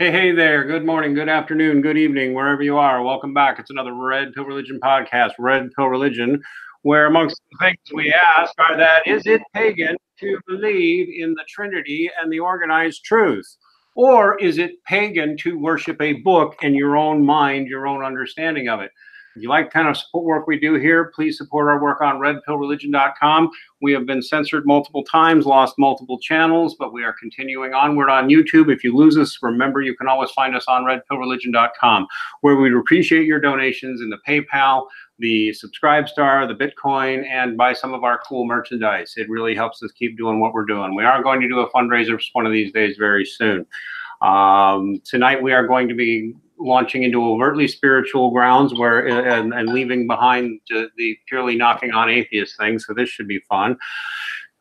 Hey, hey there. Good morning, good afternoon, good evening, wherever you are. Welcome back. It's another Red Pill Religion podcast, Red Pill Religion, where amongst the things we ask are that is it pagan to believe in the Trinity and the organized truth? Or is it pagan to worship a book in your own mind, your own understanding of it? If you like kind of support work we do here, please support our work on redpillreligion.com. We have been censored multiple times, lost multiple channels, but we are continuing onward on YouTube. If you lose us, remember you can always find us on redpillreligion.com, where we'd appreciate your donations in the PayPal, the Subscribestar, the Bitcoin, and buy some of our cool merchandise. It really helps us keep doing what we're doing. We are going to do a fundraiser one of these days very soon. Um, tonight we are going to be launching into overtly spiritual grounds where and, and leaving behind the purely knocking on atheist thing. So this should be fun.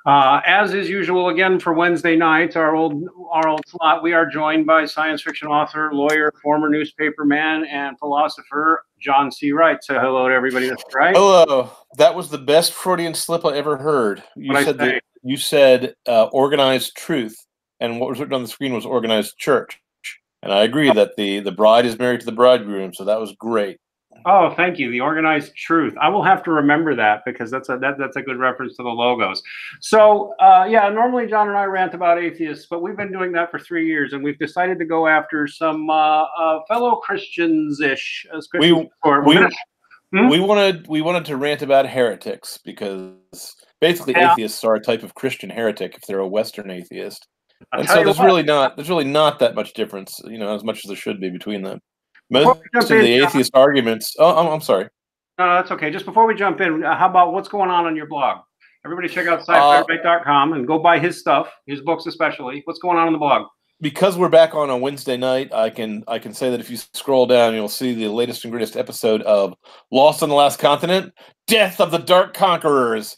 Uh, as is usual, again for Wednesday nights, our old our old slot, we are joined by science fiction author, lawyer, former newspaper man, and philosopher John C. Wright. So hello to everybody. That's right. Hello. That was the best Freudian slip I ever heard. You What'd said that, you said uh, organized truth, and what was written on the screen was organized church. And I agree that the the bride is married to the bridegroom, so that was great. Oh, thank you. The organized truth. I will have to remember that because that's a that, that's a good reference to the logos. So uh, yeah, normally John and I rant about atheists, but we've been doing that for three years, and we've decided to go after some uh, uh, fellow Christians ish. We- we- gonna- Hmm? We wanted we wanted to rant about heretics because basically Yeah. atheists are a type of Christian heretic if they're a Western atheist. I'll and so there's what, really not there's really not that much difference, you know, as much as there should be between them. Most of jump in, the John- atheist arguments. Oh, I'm, I'm sorry. No, no, that's okay. Just before we jump in, uh, how about what's going on on your blog? Everybody check out Uh, sci and go buy his stuff, his books especially. What's going on on the blog? because we're back on a Wednesday night, I can I can say that if you scroll down, you'll see the latest and greatest episode of Lost on the Last Continent: Death of the Dark Conquerors.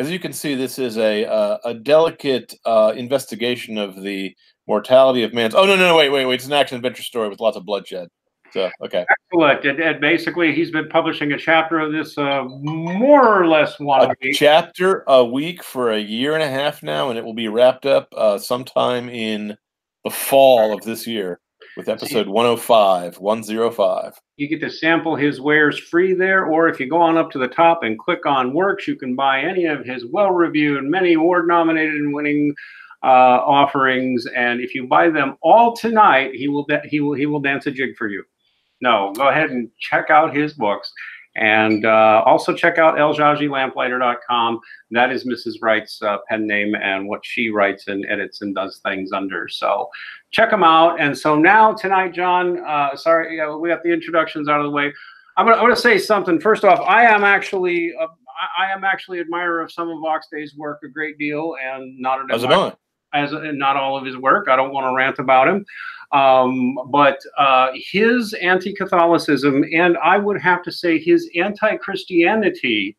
As you can see, this is a uh, a delicate uh, investigation of the mortality of man's. Oh no no no wait wait wait! It's an action adventure story with lots of bloodshed. So okay, Excellent. And, and basically, he's been publishing a chapter of this uh, more or less one a a chapter a week for a year and a half now, and it will be wrapped up uh, sometime in the fall of this year with episode 105 105 You get to sample his wares free there, or if you go on up to the top and click on works, you can buy any of his well-reviewed, many award-nominated and winning uh, offerings. And if you buy them all tonight, he will da- he will he will dance a jig for you. No, go ahead and check out his books. And uh, also check out ljagilamplighter.com. That is Mrs. Wright's uh, pen name and what she writes and edits and does things under. So check them out. And so now tonight, John, uh, sorry, yeah, we got the introductions out of the way. I'm gonna, I'm gonna say something. First off, I am actually uh, I, am actually admirer of some of Vox Day's work a great deal, and not an how's admirer as not all of his work. I don't want to rant about him, um, but uh, his anti-Catholicism and I would have to say his anti-Christianity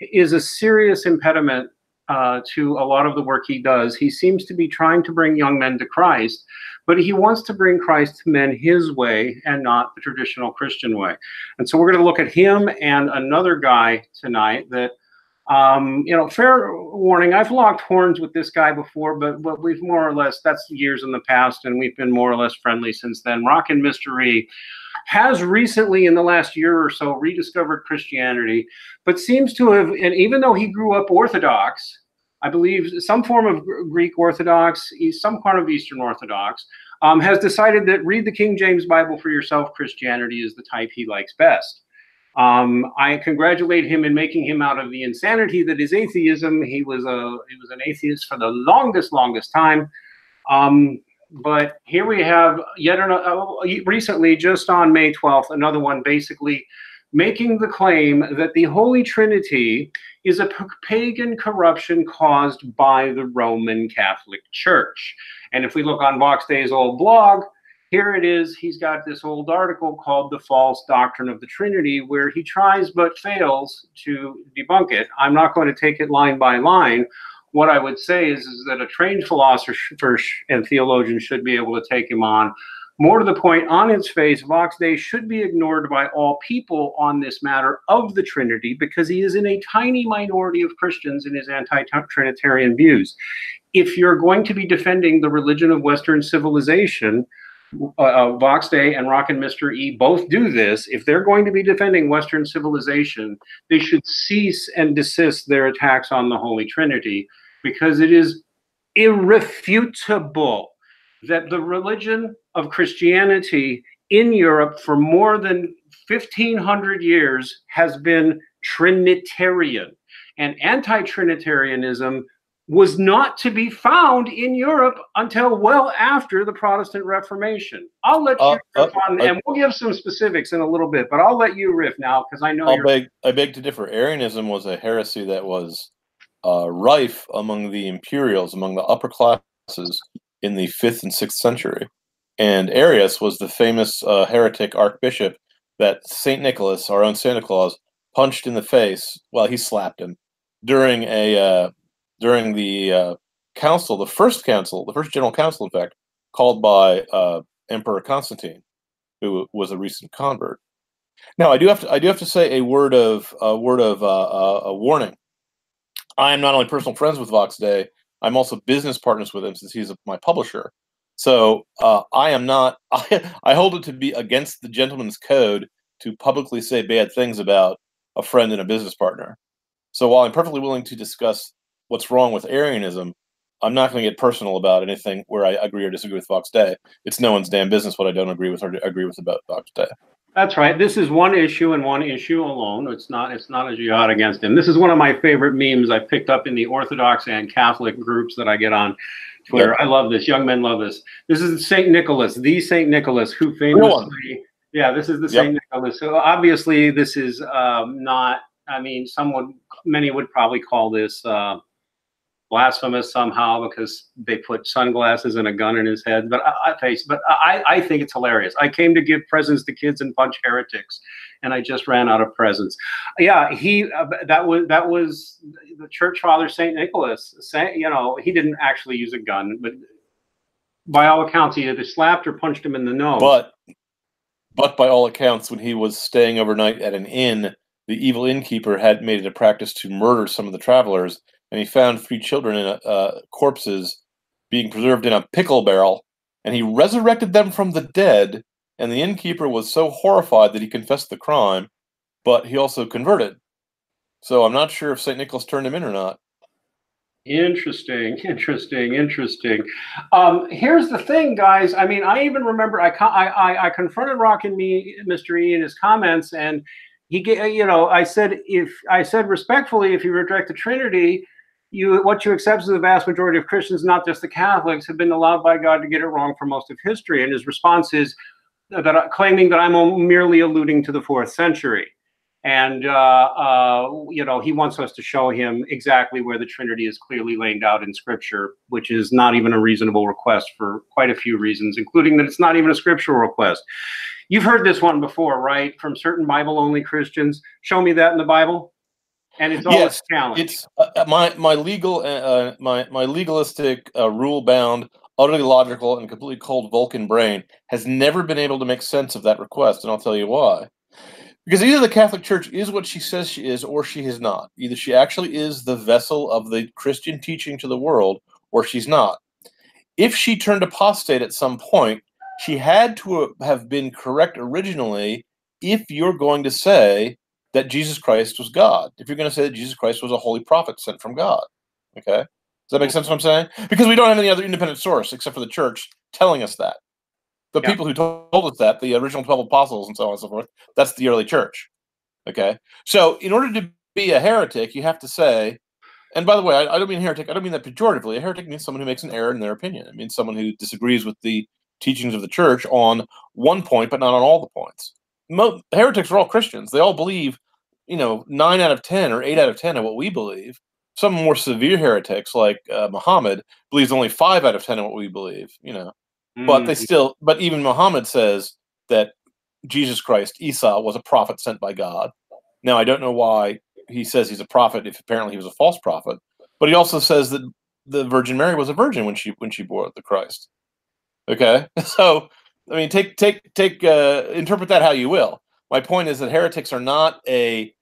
is a serious impediment uh, to a lot of the work he does. He seems to be trying to bring young men to Christ, but he wants to bring Christ to men his way and not the traditional Christian way. And so we're going to look at him and another guy tonight that um, you know, fair warning, I've locked horns with this guy before, but but we've more or less that's years in the past, and we've been more or less friendly since then. Rock and Mystery has recently, in the last year or so, rediscovered Christianity, but seems to have, and even though he grew up Orthodox, I believe some form of Greek Orthodox, some kind of Eastern Orthodox, um, has decided that read the King James Bible for yourself. Christianity is the type he likes best. Um, I congratulate him in making him out of the insanity that is atheism. He was a he was an atheist for the longest, longest time. Um, but here we have yet another uh, recently, just on May 12th, another one basically making the claim that the Holy Trinity is a pagan corruption caused by the Roman Catholic Church. And if we look on Vox Day's old blog, here it is. He's got this old article called The False Doctrine of the Trinity, where he tries but fails to debunk it. I'm not going to take it line by line. What I would say is, is that a trained philosopher and theologian should be able to take him on. More to the point, on its face, Vox Day should be ignored by all people on this matter of the Trinity because he is in a tiny minority of Christians in his anti Trinitarian views. If you're going to be defending the religion of Western civilization, uh, uh, Vox Day and Rockin' Mr. E both do this. If they're going to be defending Western civilization, they should cease and desist their attacks on the Holy Trinity because it is irrefutable that the religion of Christianity in Europe for more than 1500 years has been Trinitarian. And anti Trinitarianism was not to be found in Europe until well after the Protestant Reformation. I'll let you Uh, riff uh, on, uh, and we'll give some specifics in a little bit, but I'll let you riff now because I know I'll beg, I beg to differ. Arianism was a heresy that was uh, rife among the imperials, among the upper classes in the fifth and sixth century. And Arius was the famous uh, heretic archbishop that Saint Nicholas, our own Santa Claus, punched in the face. Well, he slapped him during a uh, during the uh, council, the first council, the first general council, in fact, called by uh, Emperor Constantine, who was a recent convert. Now, I do have to I do have to say a word of a word of uh, uh, a warning. I am not only personal friends with Vox Day, I'm also business partners with him since he's my publisher. So uh, I am not. I, I hold it to be against the gentleman's code to publicly say bad things about a friend and a business partner. So while I'm perfectly willing to discuss what's wrong with Arianism, I'm not going to get personal about anything where I agree or disagree with Vox Day. It's no one's damn business what I don't agree with or agree with about Vox Day. That's right. This is one issue and one issue alone. It's not. It's not a jihad against him. This is one of my favorite memes I picked up in the Orthodox and Catholic groups that I get on Twitter. I love this. Young men love this. This is Saint Nicholas, the Saint Nicholas, who famously. Yeah, this is the Yep. Saint Nicholas. So obviously, this is um, not. I mean, someone, many would probably call this uh, blasphemous somehow because they put sunglasses and a gun in his head. But I, I face, but I, I think it's hilarious. I came to give presents to kids and punch heretics, and I just ran out of presents. Yeah, he uh, that was that was the church father Saint Nicholas. Say, you know, he didn't actually use a gun, but by all accounts, he either slapped or punched him in the nose. But but by all accounts, when he was staying overnight at an inn, the evil innkeeper had made it a practice to murder some of the travelers, and he found three children in a, uh, corpses being preserved in a pickle barrel, and he resurrected them from the dead. And the innkeeper was so horrified that he confessed the crime, but he also converted. So I'm not sure if Saint Nicholas turned him in or not. Interesting, interesting, interesting. Um, here's the thing, guys. I mean, I even remember I, I, I, confronted Rock and me, Mr. E, in his comments, and he, you know, I said if I said respectfully, if you reject the Trinity, you what you accept is the vast majority of Christians, not just the Catholics, have been allowed by God to get it wrong for most of history. And his response is that claiming that I'm merely alluding to the fourth century. And uh, uh, you know he wants us to show him exactly where the trinity is clearly laid out in scripture which is not even a reasonable request for quite a few reasons including that it's not even a scriptural request. You've heard this one before right? From certain bible only christians. Show me that in the bible and it's always Yes, a challenge It's uh, my my legal uh, uh, my my legalistic uh, rule bound, utterly logical, and completely cold Vulcan brain has never been able to make sense of that request, and I'll tell you why. Because either the Catholic Church is what she says she is, or she is not. Either she actually is the vessel of the Christian teaching to the world, or she's not. If she turned apostate at some point, she had to have been correct originally. If you're going to say that Jesus Christ was God, if you're going to say that Jesus Christ was a holy prophet sent from God. Okay? Does that make sense what I'm saying? Because we don't have any other independent source except for the church telling us that. The Yeah. people who told us that, the original 12 apostles and so on and so forth, that's the early church. Okay? So, in order to be a heretic, you have to say, and by the way, I, I don't mean heretic, I don't mean that pejoratively. A heretic means someone who makes an error in their opinion. It means someone who disagrees with the teachings of the church on one point, but not on all the points. Mo- heretics are all Christians. They all believe, you know, nine out of 10 or eight out of 10 of what we believe. Some more severe heretics, like uh, Muhammad, believes only five out of 10 of what we believe, you know. But they Mm, still, but even Muhammad says that Jesus Christ, Isa, was a prophet sent by God. Now, I don't know why he says he's a prophet if apparently he was a false prophet, but he also says that the Virgin Mary was a virgin when she when she bore the Christ. Okay, so I mean, take take take uh, interpret that how you will. My point is that heretics are not a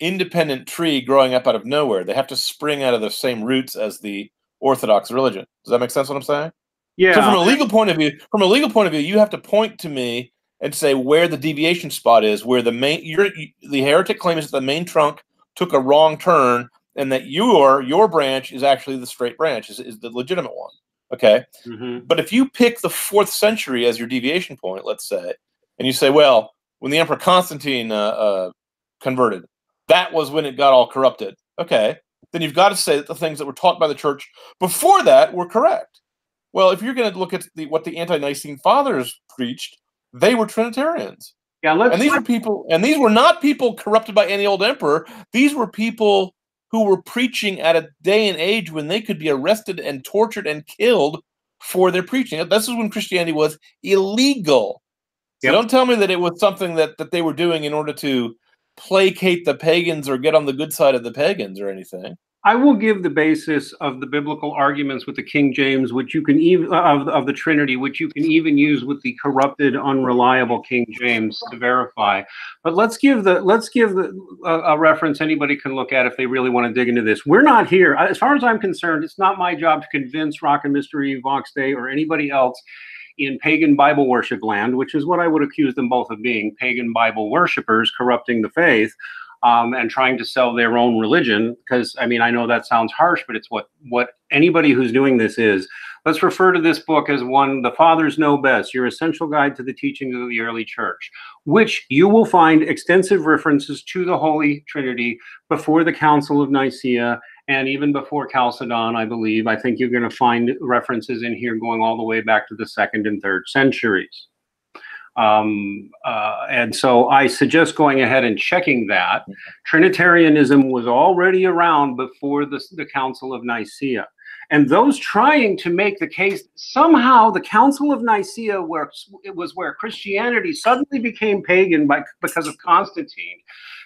independent tree growing up out of nowhere. They have to spring out of the same roots as the Orthodox religion. Does that make sense? What I'm saying? Yeah. So from a legal point of view, from a legal point of view, you have to point to me and say where the deviation spot is, where the main your the heretic claim is that the main trunk took a wrong turn, and that your your branch is actually the straight branch, is, is the legitimate one. Okay. Mhm. But if you pick the fourth century as your deviation point, let's say, and you say, well, when the Emperor Constantine uh, uh, converted, that was when it got all corrupted. Okay, then you've got to say that the things that were taught by the church before that were correct. Well, if you're going to look at the, what the ante Nicene fathers preached, they were Trinitarians, Yeah. Let's. and these were people, and these were not people corrupted by any old emperor. These were people who were preaching at a day and age when they could be arrested and tortured and killed for their preaching. This is when Christianity was illegal. So Yep. don't tell me that it was something that, that they were doing in order to placate the pagans or get on the good side of the pagans or anything. I will give the basis of the biblical arguments with the King James, which you can even of, of the Trinity, which you can even use with the corrupted, unreliable King James to verify. But let's give the let's give the a, reference anybody can look at if they really want to dig into this. We're not here, as far as I'm concerned. It's not my job to convince Rock and Mystery, Vox Day, or anybody else in pagan Bible worship land, which is what I would accuse them both of being pagan Bible worshippers corrupting the faith um, and trying to sell their own religion. Because I mean, I know that sounds harsh, but it's what what anybody who's doing this is. Let's refer to this book as one the fathers know best, your essential guide to the teachings of the early church, which you will find extensive references to the Holy Trinity before the Council of Nicaea and even before Chalcedon, I believe. I think you're going to find references in here going all the way back to the second and third centuries. Um, uh, and so I suggest going ahead and checking that. Trinitarianism was already around before the, the Council of Nicaea. And those trying to make the case somehow the Council of Nicaea where it was where Christianity suddenly became pagan by, because of Constantine.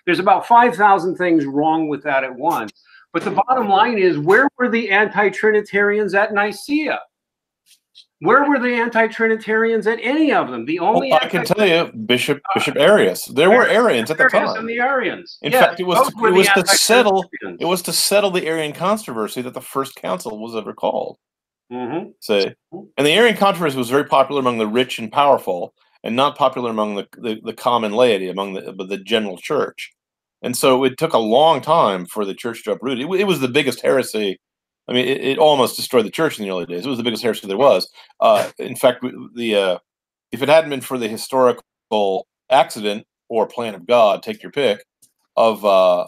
There's about 5,000 things wrong with that at once. But the bottom line is where were the anti Trinitarians at Nicaea? Where were the anti-Trinitarians at any of them? The only Well, I can tell you, Bishop Bishop Arius. There were Arians at the time. and the Arians. In Yeah, fact, it was to- it was to settle- It was to settle the Arian controversy that the first council was ever called. Mhm. Say, and the Arian controversy was very popular among the rich and powerful, and not popular among the the, the common laity, among the the general church. And so it took a long time for the church to uproot. It, it was the biggest heresy. I mean, it, it almost destroyed the church in the early days. It was the biggest heresy there was. Uh, in fact, the uh, if it hadn't been for the historical accident or plan of God, take your pick, of uh,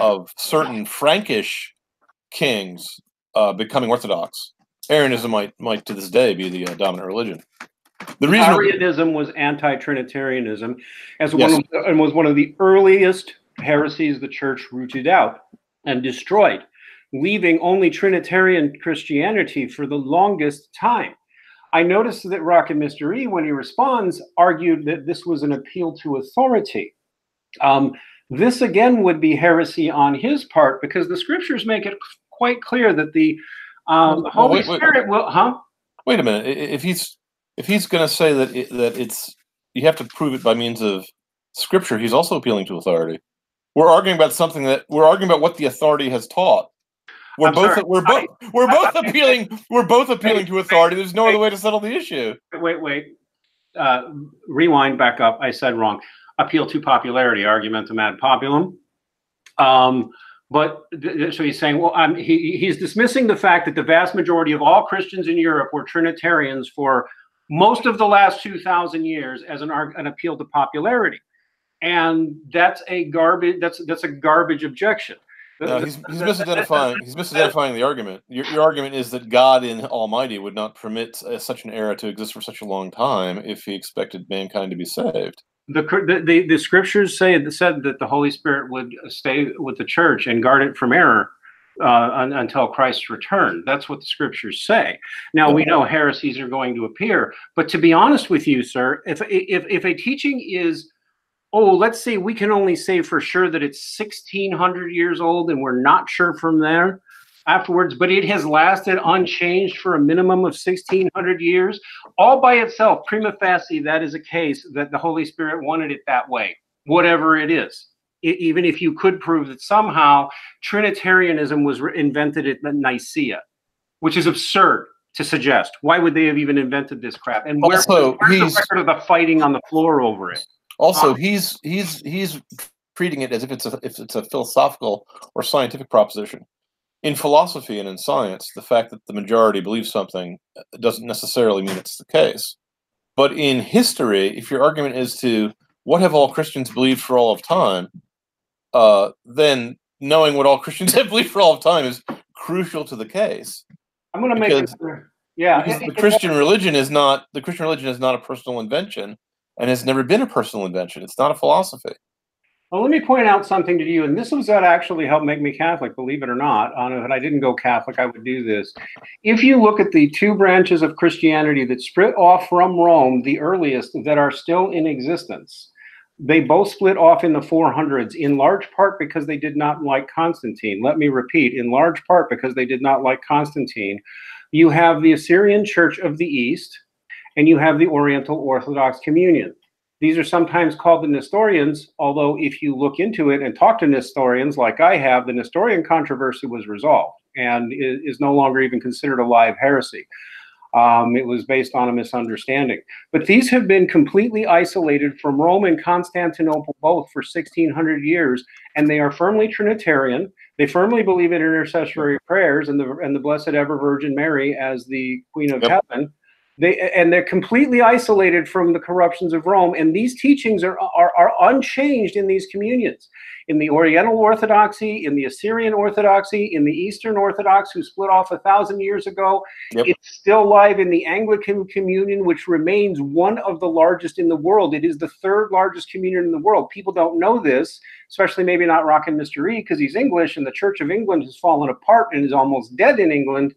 of certain Frankish kings uh, becoming Orthodox, Arianism might might to this day be the uh, dominant religion. The reason Arianism was anti-Trinitarianism, as Yes. one of, and was one of the earliest heresies the church rooted out and destroyed, leaving only Trinitarian Christianity for the longest time. I noticed that Rockin' Mr. E, when he responds, argued that this was an appeal to authority. Um, this again would be heresy on his part because the scriptures make it quite clear that the um, Well, Holy wait, wait. Spirit will, huh? wait a minute. If he's if he's going to say that it, that it's you have to prove it by means of scripture, he's also appealing to authority. We're arguing about something that we're arguing about what the authority has taught. We're I'm both sorry. we're both we're both appealing we're both appealing to authority. There's no other way to settle the issue. wait, wait. Uh, rewind back up. I said wrong. Appeal to popularity, argumentum ad populum. Um, but so he's saying, well, um, he, he's dismissing the fact that the vast majority of all Christians in Europe were Trinitarians for most of the last 2,000 years as an, an appeal to popularity. And that's a garbage. That's that's a garbage objection. No, he's, he's misidentifying. He's misidentifying the argument. Your, your argument is that God in Almighty would not permit uh, such an era to exist for such a long time if He expected mankind to be saved. the, the, the, the scriptures say said that the Holy Spirit would stay with the church and guard it from error uh, un, until Christ's return. That's what the scriptures say. Now we know heresies are going to appear, but to be honest with you, sir, if if if a teaching is oh, let's say we can only say for sure that it's 1600 years old and we're not sure from there afterwards, but it has lasted unchanged for a minimum of 1600 years. All by itself, prima facie, that is a case that the Holy Spirit wanted it that way, whatever it is. E- even if you could prove that somehow Trinitarianism was re- invented at Nicaea, which is absurd. to suggest? Why would they have even invented this crap? And where, Also, where's the record of the fighting on the floor over it? Also, he's he's he's treating it as if it's a if it's a philosophical or scientific proposition. In philosophy and in science, the fact that the majority believes something uh, doesn't necessarily mean it's the case. But in history, if your argument is to what have all Christians believed for all of time, uh, then knowing what all Christians have believed for all of time is crucial to the case. I'm going to make it. Yeah, Because the Christian religion is not the Christian religion is not a personal invention and has never been a personal invention. It's not a philosophy. Well, let me point out something to you, and this was that actually helped make me Catholic, believe it or not. If I didn't go Catholic, I would do this. If you look at the two branches of Christianity that split off from Rome, the earliest that are still in existence, they both split off in the 400s, in large part because they did not like Constantine. Let me repeat, in large part because they did not like Constantine. You have the Assyrian Church of the East, and you have the Oriental Orthodox Communion. These are sometimes called the Nestorians, although if you look into it and talk to Nestorians like I have, the Nestorian controversy was resolved and is, is no longer even considered a live heresy. Um, it was based on a misunderstanding. But these have been completely isolated from Rome and Constantinople both for 1600 years, and they are firmly Trinitarian. They firmly believe in intercessory prayers and the and the Blessed Ever Virgin Mary as the Queen of Yep. Heaven. They and they're completely isolated from the corruptions of Rome, and these teachings are, are are unchanged in these communions. In the Oriental Orthodoxy, in the Assyrian Orthodoxy, in the Eastern Orthodox, who split off a thousand years ago, Yep. it's still live in the Anglican communion, which remains one of the largest in the world. It is the third largest communion in the world. People don't know this, especially maybe not Rockin' Mr. E, because he's English, and the Church of England has fallen apart and is almost dead in England,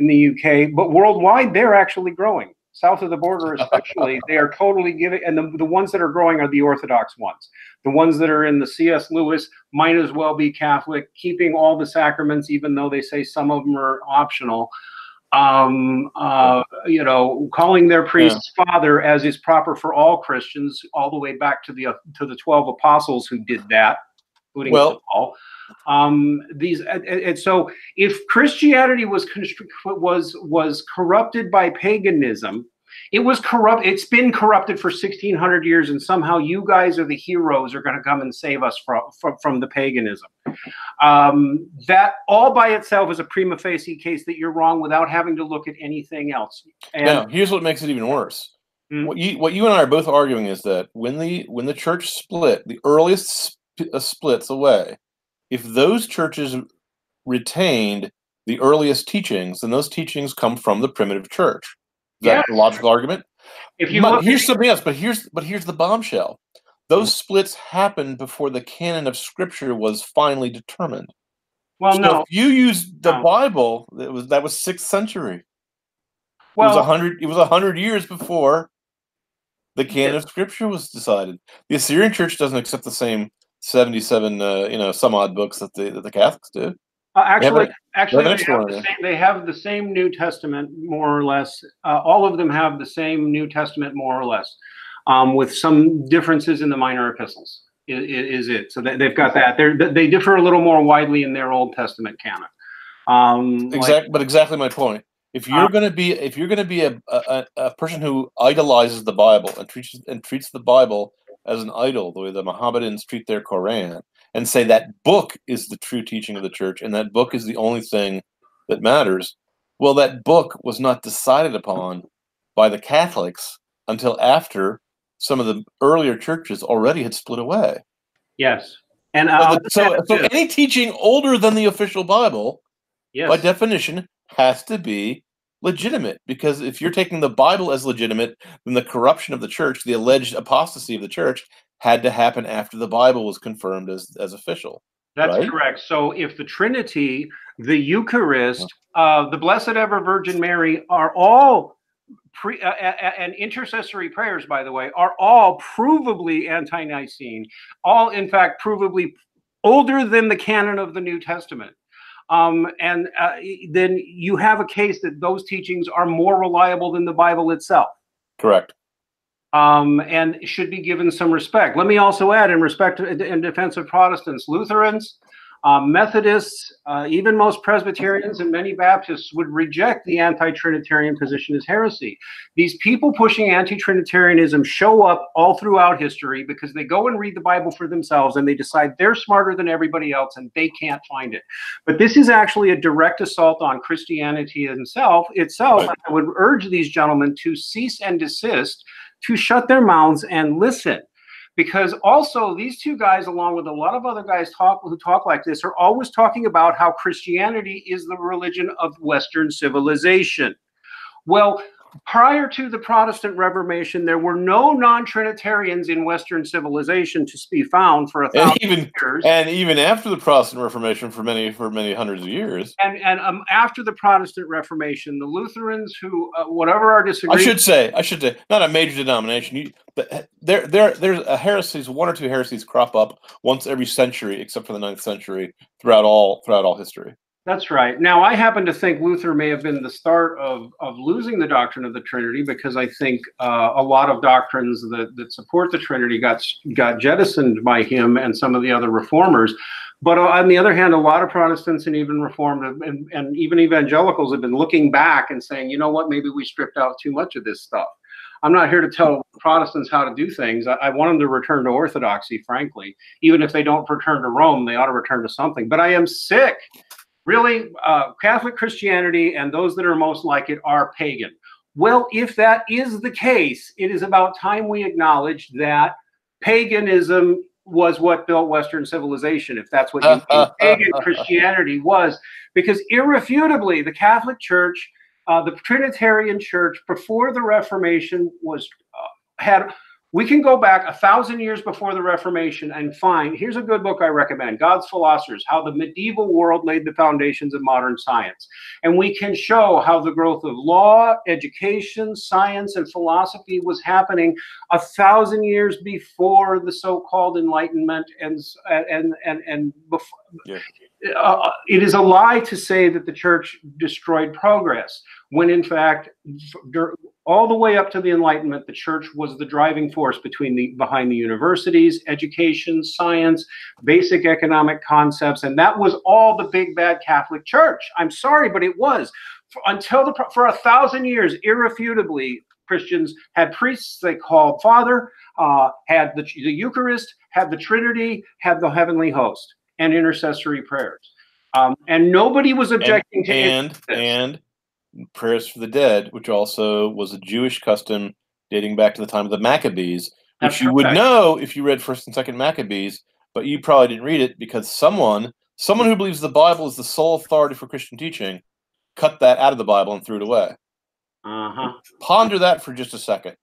in the UK. But worldwide, they're actually growing. South of the border, especially, they are totally giving, and the, the ones that are growing are the Orthodox ones. The ones that are in the C.S. Lewis might as well be Catholic, keeping all the sacraments, even though they say some of them are optional um, uh, you know, calling their priests father as is proper for all Christians, all the way back to the uh, to the twelve apostles who did that, including Well- Paul. Um, these and, and- so if Christianity was was was corrupted by paganism, it was corrupt. It's been corrupted for sixteen hundred years, and somehow you guys are the heroes are going to come and save us from from, from the paganism um, that all by itself is a prima facie case that you're wrong without having to look at anything else. And now, here's what makes it even worse. Hmm. What you what you and I are both arguing is that when the when the church split, the earliest Uh, splits away, if those churches retained the earliest teachings, then those teachings come from the primitive church. Is that a logical argument? if you But here's something else. But here's but here's the bombshell. Those splits happened before the canon of scripture was finally determined. well, so no, if you use the No. Bible, it was that was sixth century. it was a hundred. It was a hundred years before the canon of scripture was decided. The Assyrian Church doesn't accept the same seventy-seven, uh, you know, some odd books that the that the Catholics do. uh, actually, actually, they have, the same, they have the same New Testament, more or less. Uh, all of them have the same New Testament, more or less, um, with some differences in the minor epistles. i- i- Is, it? So they, they've got that. They're, they differ a little more widely in their Old Testament canon. Um, like- but exactly my point. If you're Uh, going to be, if you're going to be a, a a person who idolizes the Bible and treats and treats the Bible as an idol, the way the Mohammedans treat their Quran, and say that book is the true teaching of the church and that book is the only thing that matters, well, that book was not decided upon by the Catholics until after some of the earlier churches already had split away. yes, and So, uh, the- so, so any teaching older than the official Bible yes. by definition has to be legitimate because if you're taking the bible as legitimate then the corruption of the church the alleged apostasy of the church had to happen after the bible was confirmed as as official That's right? correct. So if the Trinity, the Eucharist, uh, the Blessed Ever Virgin Mary are all pre uh, and intercessory prayers, by the way, are all provably ante Nicene, all in fact provably older than the canon of the New Testament. Um, and uh, then you have a case that those teachings are more reliable than the Bible itself correct um, and should be given some respect. Let me also add, in respect to, in defense of Protestants, Lutherans, Uh, Methodists, uh, even most Presbyterians and many Baptists would reject the anti Trinitarian position as heresy. These people pushing anti Trinitarianism show up all throughout history because they go and read the Bible for themselves and they decide they're smarter than everybody else and they can't find it. But this is actually a direct assault on Christianity itself. itself. Right. I would urge these gentlemen to cease and desist, to shut their mouths and listen because also these two guys along with a lot of other guys talk who talk like this are always talking about how christianity is the religion of western civilization. Well prior to the protestant reformation there were no non-trinitarians in western civilization to be found for a And thousand even years and even after the Protestant Reformation for many for many hundreds of years. and and um, after the protestant reformation the lutherans who uh, whatever our I disagreement should say, I should say, not a major denomination. You, but there, there, there's a heresies. One or two heresies crop up once every century, except for the ninth century, throughout all throughout all history. That's right. Now, I happen to think Luther may have been the start of, of losing the doctrine of the Trinity because I think uh, a lot of doctrines that, that support the Trinity got got jettisoned by him and some of the other reformers. But uh, on the other hand, a lot of Protestants and even Reformed and, and even evangelicals have been looking back and saying, you know what, maybe we stripped out too much of this stuff. I'm not here to tell Protestants how to do things. I, I want them to return to orthodoxy, frankly. Even if they don't return to Rome, they ought to return to something. But I am sick really uh, catholic christianity and those that are most like it are pagan. Well if that is the case it is about time we acknowledge that paganism was what built western civilization if that's what you think pagan christianity was. Because irrefutably the catholic church uh, the trinitarian church before the reformation was uh, had we can go back a thousand years before the Reformation and find here's a good book I recommend God's Philosophers How the Medieval World Laid the Foundations of Modern Science. And we can show how the growth of law, education, science, and philosophy was happening a thousand years before the so called Enlightenment and, and, and, and before. Yeah. Uh, it is a lie to say that the church destroyed progress when in fact all the way up to the enlightenment the church was the driving force between the behind the universities education science basic economic concepts and that was all the big bad catholic church. I'm sorry but it was. For, until the for a thousand years irrefutably christians had priests they called father uh, had the, the eucharist had the trinity had the heavenly host and intercessory prayers um, and nobody was objecting to any and and prayers for the dead, which also was a Jewish custom dating back to the time of the Maccabees, which That's you would know if you read First and Second Maccabees, but you probably didn't read it because someone, someone who believes the Bible is the sole authority for Christian teaching, cut that out of the Bible and threw it away. uh-huh Ponder that for just a second.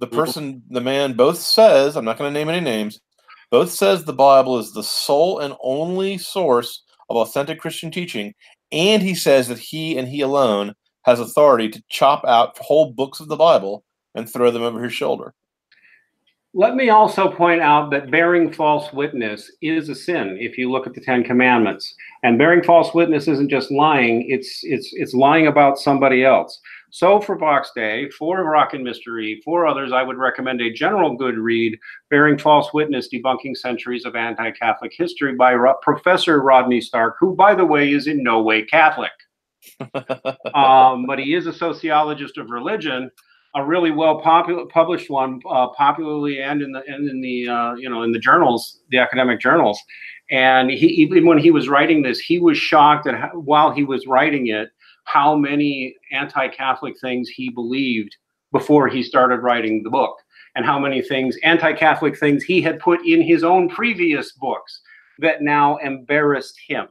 The person, the man, both says, I'm not going to name any names, both says the Bible is the sole and only source of authentic Christian teaching, and he says that he and he alone has authority to chop out whole books of the Bible and throw them over his shoulder. Let me also point out that bearing false witness is a sin if you look at the Ten Commandments. And bearing false witness isn't just lying, it's it's it's lying about somebody else. So for Vox Day, for Rock and Mystery, for others, I would recommend a general good read, Bearing False Witness, Debunking Centuries of Anti-Catholic History by Ro- Professor Rodney Stark, who, by the way, is in no way Catholic. um, but he is a sociologist of religion, a really well published one, uh, popularly and in the and in the uh, you know in the journals, the academic journals. And he even when he was writing this, he was shocked at how, while he was writing it how many anti-Catholic things he believed before he started writing the book, and how many things anti-Catholic things he had put in his own previous books that now embarrassed him.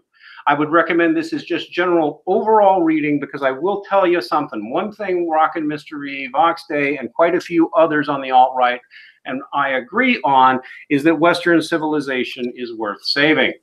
I would recommend this as just general overall reading because I will tell you something. One thing Rock and Mystery, Vox Day, and quite a few others on the alt right, and I agree on, is that Western civilization is worth saving.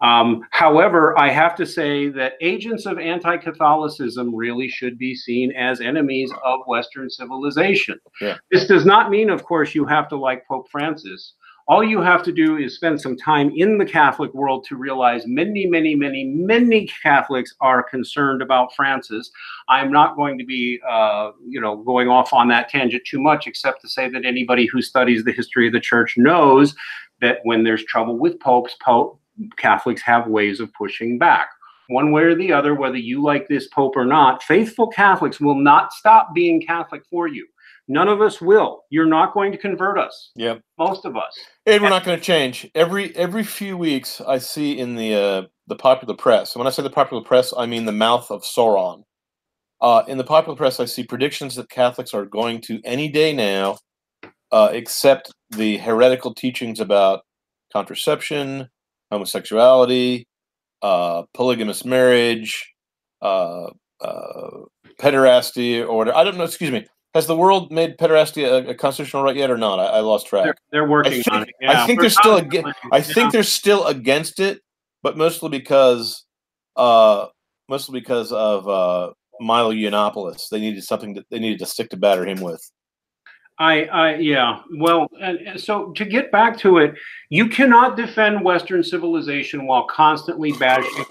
Um, however, I have to say that agents of anti Catholicism really should be seen as enemies of Western civilization. Yeah. This does not mean, of course, you have to like Pope Francis. All you have to do is spend some time in the Catholic world to realize many, many, many, many Catholics are concerned about Francis. I'm not going to be, uh, you know, going off on that tangent too much, except to say that anybody who studies the history of the church knows that when there's trouble with popes, pope, Catholics have ways of pushing back. One way or the other, whether you like this Pope or not, faithful Catholics will not stop being Catholic for you. None of us will. You're not going to convert us. Yep. Most of us. And we're not going to change. Every every few weeks, I see in the uh, the popular press. And when I say the popular press, I mean the mouth of Sauron. Uh, in the popular press, I see predictions that Catholics are going to any day now uh, accept the heretical teachings about contraception, homosexuality, uh, polygamous marriage, uh, uh, pederasty, or whatever. I don't know. Excuse me. Has the world made pederasty a, a constitutional right yet, or not? I, I lost track. They're, they're working I think, on it. I think we're they're still. Ag- I think yeah. they're still against it, but mostly because, uh, mostly because of uh, Milo Yiannopoulos. They needed something that they needed to stick to batter him with. I, I, yeah. Well, and, so to get back to it, you cannot defend Western civilization while constantly bashing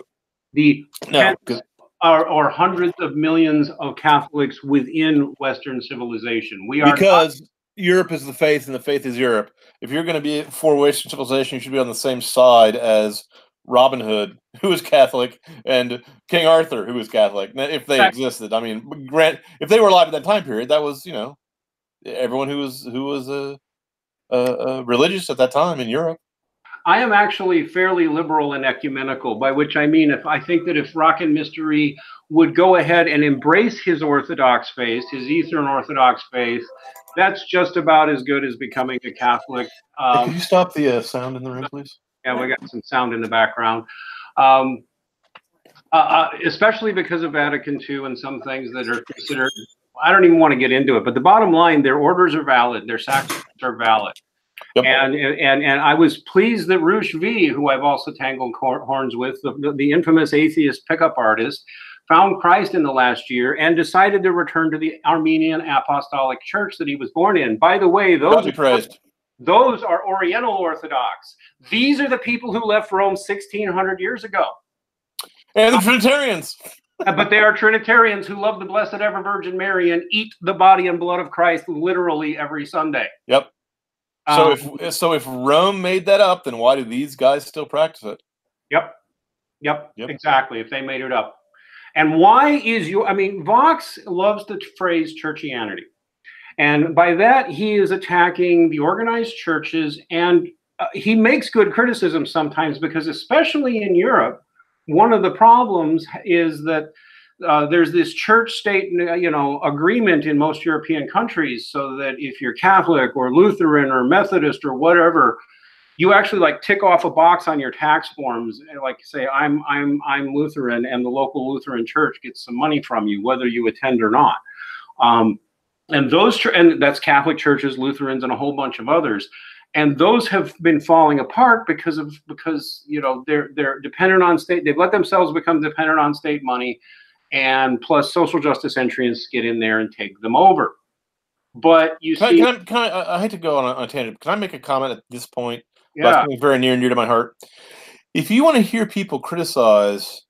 the No, Tens or, or hundreds of millions of Catholics within Western civilization. We are not- because Europe is the faith and the faith is Europe. If you're going to be for Western civilization, you should be on the same side as Robin Hood, who was Catholic, and King Arthur, who was Catholic. If they Exactly. existed, I mean, grant if they were alive at that time period, that was you know everyone who was who was uh, uh, religious at that time in Europe. I am actually fairly liberal and ecumenical, by which I mean if I think that if Rock and Mystery would go ahead and embrace his Orthodox faith, his Eastern Orthodox faith, that's just about as good as becoming a Catholic. Hey, Um, could you stop the uh, sound in the room, please? Yeah, we got some sound in the background. Um, uh, uh, especially because of Vatican II and some things that are considered. I don't even want to get into it, but the bottom line, their orders are valid, their sacraments are valid. Yep. And and and I was pleased that Roosh V, who I've also tangled horns with, the, the, infamous atheist pickup artist, found Christ in the last year and decided to return to the Armenian Apostolic Church that he was born in. By the way, those those are Oriental Orthodox. These are the people who left Rome 1600 years ago. And the Trinitarians. Uh, but they are Trinitarians who love the Blessed Ever Virgin Mary and eat the body and blood of Christ literally every Sunday. Yep. So Um, if so, if Rome made that up, then why do these guys still practice it? Yep. Yep. Yep. Exactly. If they made it up. And why is you? I mean, Vox loves the phrase churchianity. And by that, he is attacking the organized churches. And uh, he makes good criticism sometimes because, especially in Europe, one of the problems is that uh, there's this church state you know agreement in most european countries so that if you're catholic or lutheran or methodist or whatever you actually like tick off a box on your tax forms and like say i'm i'm i'm lutheran and the local lutheran church gets some money from you whether you attend or not. Um, and those and that's catholic churches lutherans and a whole bunch of others and those have been falling apart because of because you know they're they're dependent on state they've let themselves become dependent on state money and plus social justice entrants get in there and take them over but you Can I, see can I, can I, I- I hate to go on a, on a tangent. Can I make a comment at this point? yeah very near and dear to my heart. If you want to hear people criticize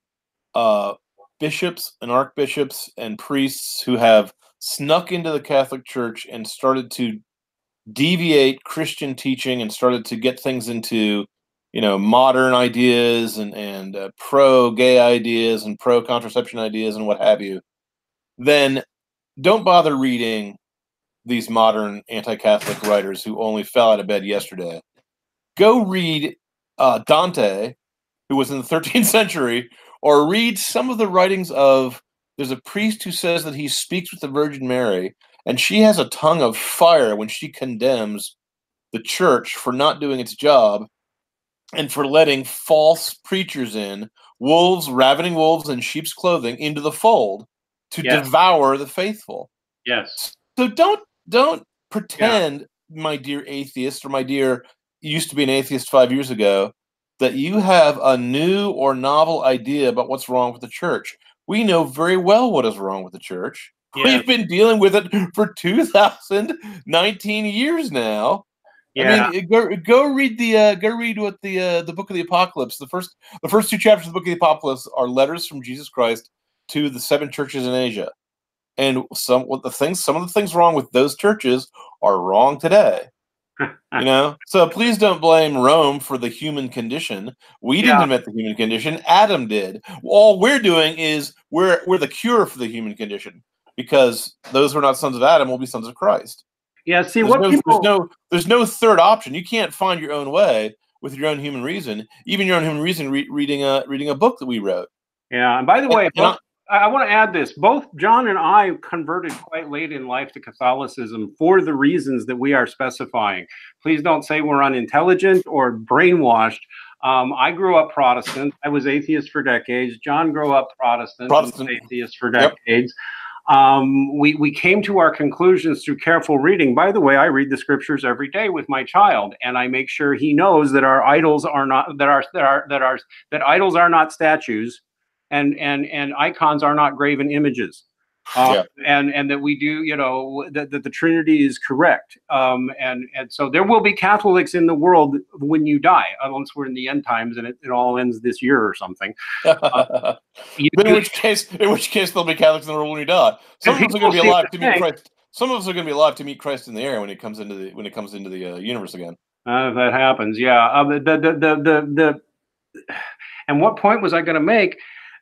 uh, bishops and archbishops and priests who have snuck into the Catholic Church and started to deviate Christian teaching and started to get things into, you know, modern ideas and and uh, pro gay ideas and pro contraception ideas and what have you, then don't bother reading these modern anti-Catholic writers who only fell out of bed yesterday go read uh, Dante, who was in the 13th century, or read some of the writings of. There's a priest who says that he speaks with the Virgin Mary, and she has a tongue of fire when she condemns the church for not doing its job and for letting false preachers in, wolves, ravening wolves in sheep's clothing, into the fold to Yes. devour the faithful. yes So don't don't pretend, my dear atheist or my dear used to be an atheist five years ago, that you have a new or novel idea about what's wrong with the church. We know very well what is wrong with the church. Yes. We've been dealing with it for 2019 years now. yeah I mean, go, go read the uh, go read what the uh, the book of the apocalypse. The first the first two chapters of the book of the apocalypse are letters from Jesus Christ to the seven churches in Asia, and some what the things some of the things wrong with those churches are wrong today. you know, so please don't blame Rome for the human condition. We didn't Yeah. invent the human condition. Adam did. All we're doing is we're we're the cure for the human condition because those who are not sons of Adam will be sons of Christ. Yeah. See There's what no, people. there's no there's no third option. You can't find your own way with your own human reason, even your own human reason re- reading a reading a book that we wrote. Yeah. And by the way, And- and I- both, I, I want to add this. Both John and I converted quite late in life to Catholicism for the reasons that we are specifying. Please don't say we're unintelligent or brainwashed. Um, I grew up Protestant. I was atheist for decades. John grew up Protestant. Protestant. atheist for Yep. Um, we we came to our conclusions through careful reading. By the way, I read the scriptures every day with my child, and I make sure he knows that our idols are not that are that are that are that idols are not statues, and and and icons are not graven images. Uh, and and that we do you know that, that the trinity is correct um and and so there will be catholics in the world when you die unless we're in the end times and it, it all ends this year or something You- in which case, in which case, there'll be Catholics in the world when we die. Some of us are going to be alive to meet Christ. Some of us are going to be alive to meet Christ in the air when it comes into the when it comes into the uh, universe again. Uh, if that happens, yeah. Um, the, the, the, the, the, and what point was I going to make?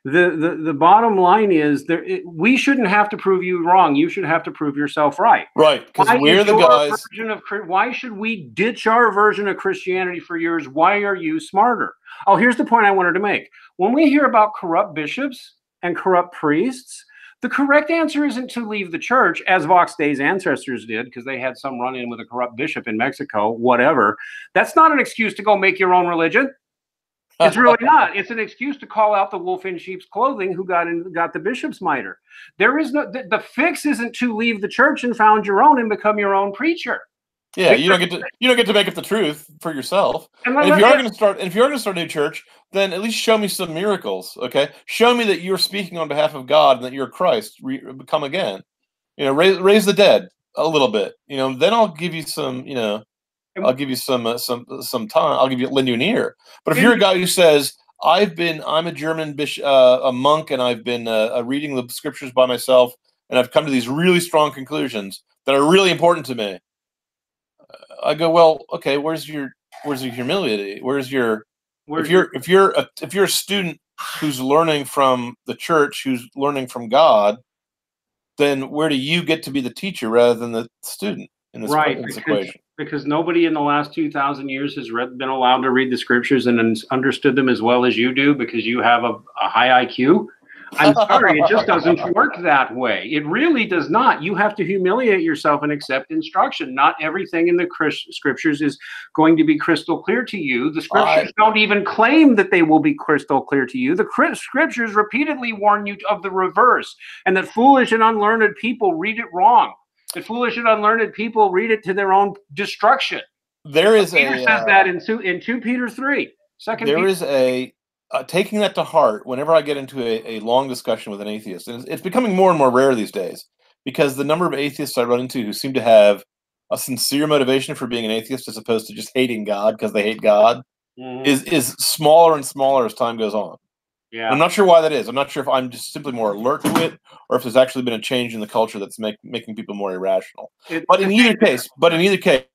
The, the, the bottom line is there. It, we shouldn't have to prove you wrong. You should have to prove yourself right. Right, because we're the guys. Version of, why should we ditch our version of Christianity for yours? Why are you smarter? Oh, here's the point I wanted to make. When we hear about corrupt bishops and corrupt priests, the correct answer isn't to leave the church, as Vox Day's ancestors did, because they had some run in with a corrupt bishop in Mexico, whatever. That's not an excuse to go make your own religion. It's really not. It's an excuse to call out the wolf in sheep's clothing who got in, got the bishop's mitre. There is no the, the fix isn't to leave the church and found your own and become your own preacher. Yeah, you don't get to you don't get to make up the truth for yourself. And And if you are going to start, and if you are going to start a new church, then at least show me some miracles. Okay, show me that you're speaking on behalf of God and that you're Christ. Re- come again. You know, raise raise the dead a little bit. You know, then I'll give you some. You know, I'll give you some uh, some some time. I'll give you lend you an ear. But if you're a guy who says I've been I'm a German bishop, uh, a monk, and I've been uh, uh, reading the scriptures by myself, and I've come to these really strong conclusions that are really important to me. I go, well, okay, where's your where's your humility? Where's your where's if you're if you're a, if you're a student who's learning from the church, who's learning from God, then where do you get to be the teacher rather than the student in this, Right, in this equation? Because nobody in the last 2000 years has read, been allowed to read the scriptures and understood them as well as you do because you have a, a high IQ. I'm sorry, it just doesn't work that way. It really does not. You have to humiliate yourself and accept instruction. Not everything in the scriptures is going to be crystal clear to you. The scriptures don't even claim that they will be crystal clear to you. The scriptures repeatedly warn you of the reverse and that foolish and unlearned people read it wrong. That foolish and unlearned people read it to their own destruction. There is Peter a says uh, that in two, in 2 Peter 3. Second there Peter. is a uh, taking that to heart whenever I get into a, a long discussion with an atheist, and it's, it's becoming more and more rare these days because the number of atheists I run into who seem to have a sincere motivation for being an atheist as opposed to just hating God because they hate God Mhm. is is smaller and smaller as time goes on. Yeah. I'm not sure why that is. I'm not sure if I'm just simply more alert to it or if there's actually been a change in the culture that's make, making people more irrational. It- But in either case, but in either case,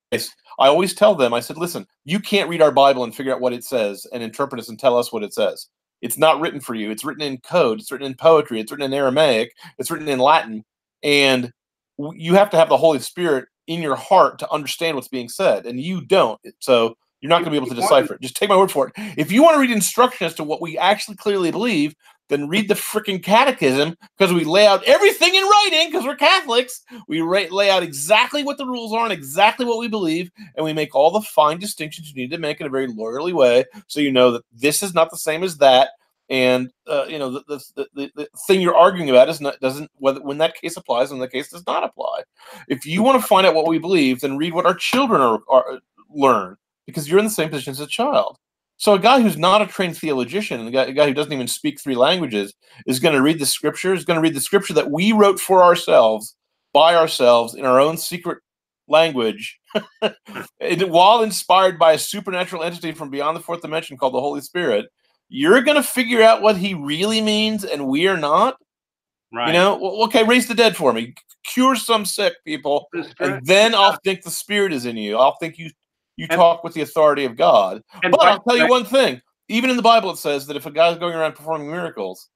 I always tell them, I said, listen, you can't read our Bible and figure out what it says and interpret us and tell us what it says. It's not written for you. It's written in code. It's written in poetry. It's written in Aramaic. It's written in Latin. And you have to have the Holy Spirit in your heart to understand what's being said. And you don't. So you're not going to be able to decipher it. Just take my word for it. If you want to read instruction as to what we actually clearly believe, then read the freaking catechism because we lay out everything in writing because we're Catholics. We lay out exactly what the rules are and exactly what we believe, and we make all the fine distinctions you need to make in a very lawyerly way, so you know that this is not the same as that. And uh, you know the, the, the, the thing you're arguing about is not doesn't whether when that case applies and the case does not apply. If you want to find out what we believe, then read what our children are, are learn because you're in the same position as a child. So a guy who's not a trained theologian, a guy, a guy who doesn't even speak three languages, is going to read the scripture. Is going to read the scripture that we wrote for ourselves, by ourselves, in our own secret language, while inspired by a supernatural entity from beyond the fourth dimension called the Holy Spirit. You're going to figure out what he really means, and we are not. Right. You know, well, okay, raise the dead for me, cure some sick people, The and then I'll think the spirit is in you. I'll think you you And- talk with the authority of God. But by- I'll tell you one thing: even in the Bible, it says that if a guy's going around performing miracles,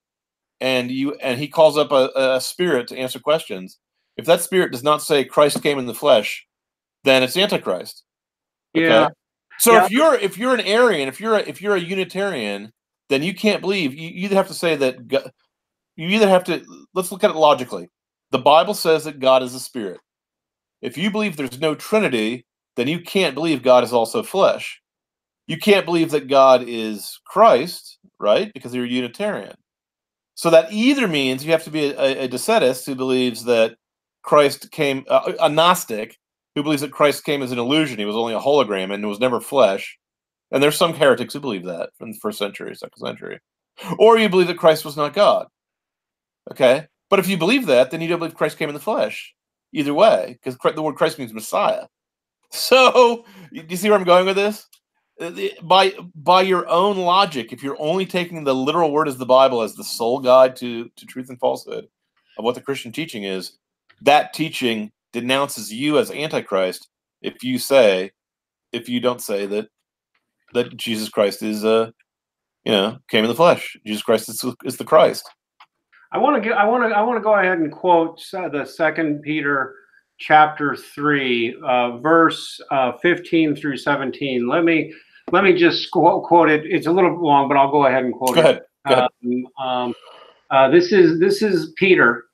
and you and he calls up a, a spirit to answer questions, if that spirit does not say Christ came in the flesh, then it's Antichrist. Okay? Yeah. So Yeah. if you're if you're an Arian, if you're a, if you're a Unitarian, then you can't believe. You, you either have to say that God, you either have to. Let's look at it logically. The Bible says that God is a spirit. If you believe there's no Trinity, then you can't believe God is also flesh. You can't believe that God is Christ, right? Because you're Unitarian. So that either means you have to be a, a, a Docetist who believes that Christ came, uh, a Gnostic who believes that Christ came as an illusion. He was only a hologram and was never flesh. And there's some heretics who believe that from the first century, second century. Or you believe that Christ was not God. Okay. But if you believe that, then you don't believe Christ came in the flesh. Either way, because the word Christ means Messiah. So, do you see where I'm going with this? Uh, By by your own logic, if you're only taking the literal word as the Bible as the sole guide to to truth and falsehood of what the Christian teaching is, that teaching denounces you as antichrist if you say if you don't say that that Jesus Christ is uh you know came in the flesh. Jesus Christ is, is the Christ. I want to get. I want to. I want to go ahead and quote uh, the Second Peter, chapter three, uh, verse uh, fifteen through seventeen. Let me. Let me just quote, quote it. It's a little long, but I'll go ahead and quote Go it. Go ahead. Um, um, uh, this is this is Peter,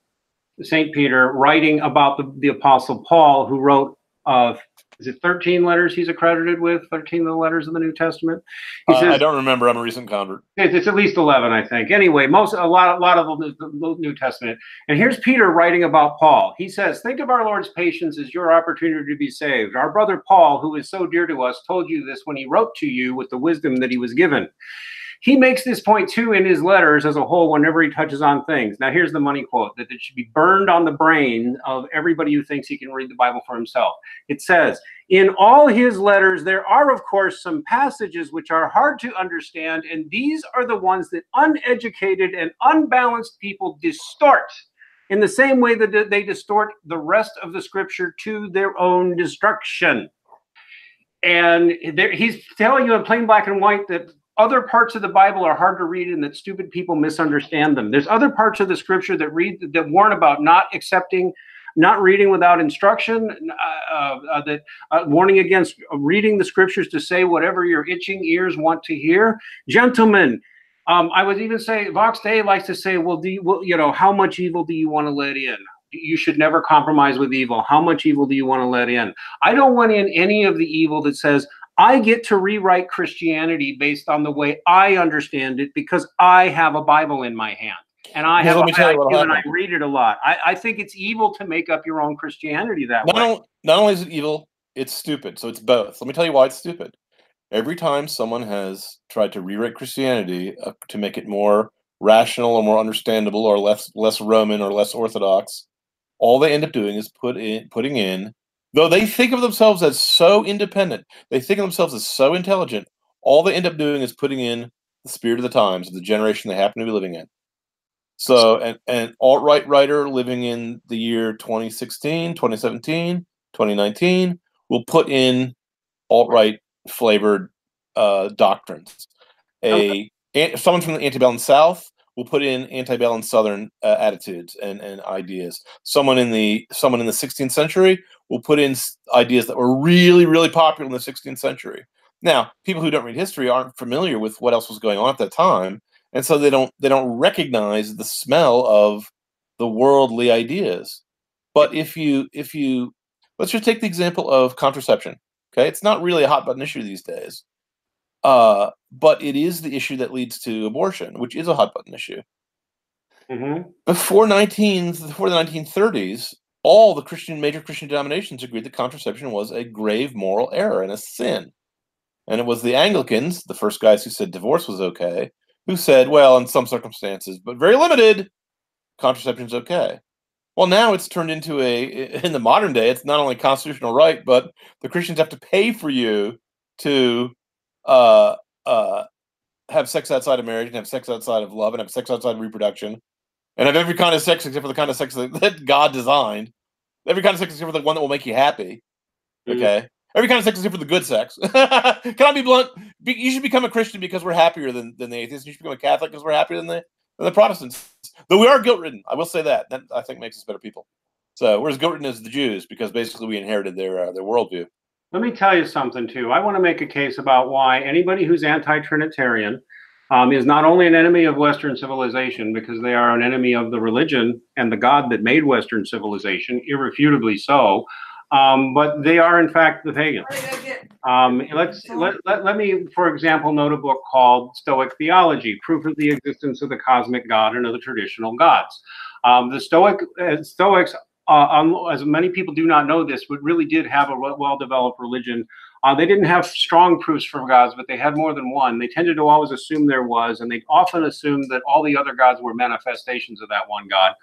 Saint Peter, writing about the, the Apostle Paul, who wrote uh, is it thirteen letters he's accredited with? Thirteen of the letters of the New Testament. Uh, I don't remember. I'm a recent convert. it's, it's at least eleven, I think. Anyway, most a lot a lot of the, the New Testament. And here's Peter writing about Paul. He says, "Think of our Lord's patience as your opportunity to be saved. Our brother Paul, who is so dear to us, told you this when he wrote to you with the wisdom that he was given." He makes this point too in his letters as a whole whenever he touches on things. Now, here's the money quote that it should be burned on the brain of everybody who thinks he can read the Bible for himself. It says, In all his letters, there are, of course, some passages which are hard to understand, and these are the ones that uneducated and unbalanced people distort in the same way that they distort the rest of the scripture to their own destruction. And he's telling you in plain black and white that other parts of the Bible are hard to read and that stupid people misunderstand them. There's other parts of the scripture that read that warn about not accepting, not reading without instruction, uh, uh, that uh, warning against reading the scriptures to say whatever your itching ears want to hear. Gentlemen, um, I would even say Vox Day likes to say, well, do you, well, you know, how much evil do you want to let in? You should never compromise with evil. How much evil do you want to let in? I don't want in any of the evil that says, I get to rewrite Christianity based on the way I understand it because I have a Bible in my hand and I have let a me tell you IQ and I read it a lot. I, I think it's evil to make up your own Christianity that Not, way. on- not only is it evil, it's stupid. So it's both. Let me tell you why it's stupid. Every time someone has tried to rewrite Christianity uh, to make it more rational or more understandable or less less Roman or less Orthodox, all they end up doing is put in putting in, though they think of themselves as so independent, they think of themselves as so intelligent. All they end up doing is putting in the spirit of the times of the generation they happen to be living in. So, an, an alt right writer living in the year 2016, 2017, 2019 will put in alt right flavored uh, doctrines. A an- someone from the antebellum South will put in antebellum Southern uh, attitudes and, and ideas. Someone in the someone in the 16th century will put in ideas that were really really popular in the 16th century. Now, people who don't read history aren't familiar with what else was going on at that time, and so they don't they don't recognize the smell of the worldly ideas. But if you if you let's just take the example of contraception. Okay, it's not really a hot button issue these days, uh, but it is the issue that leads to abortion, which is a hot button issue. Mhm. Before nineteen before the nineteen thirties, all the Christian major Christian denominations agreed that contraception was a grave moral error and a sin. And it was the Anglicans, the first guys who said divorce was okay, who said, well, in some circumstances, but very limited, contraception's okay. Well, now it's turned into a in the modern day, it's not only constitutional right, but the Christians have to pay for you to uh uh have sex outside of marriage and have sex outside of love and have sex outside of reproduction and have every kind of sex except for the kind of sex that, God designed. Every kind of sex except for the one that will make you happy. Mhm. Okay. Every kind of sex except for the good sex. Can I be blunt? Be, you should become a Christian because we're happier than, than the atheists. You should become a Catholic because we're happier than the than the Protestants. Though we are guilt ridden. I will say that. That I think makes us better people. So we're as guilt ridden as the Jews because basically we inherited their uh, their worldview. Let me tell you something too. I want to make a case about why anybody who's anti-Trinitarian um, is not only an enemy of Western civilization because they are an enemy of the religion and the God that made Western civilization, irrefutably so, um, but they are in fact the pagans. Um, let's let, let, let me, for example, note a book called Stoic Theology: Proof of the Existence of the Cosmic God and of the Traditional Gods. Um, the Stoic uh, Stoics, uh, um, as many people do not know this, but really did have a well-developed religion. Uh, they didn't have strong proofs for gods, but they had more than one. They tended to always assume there was, and they often assumed that all the other gods were manifestations of that one god.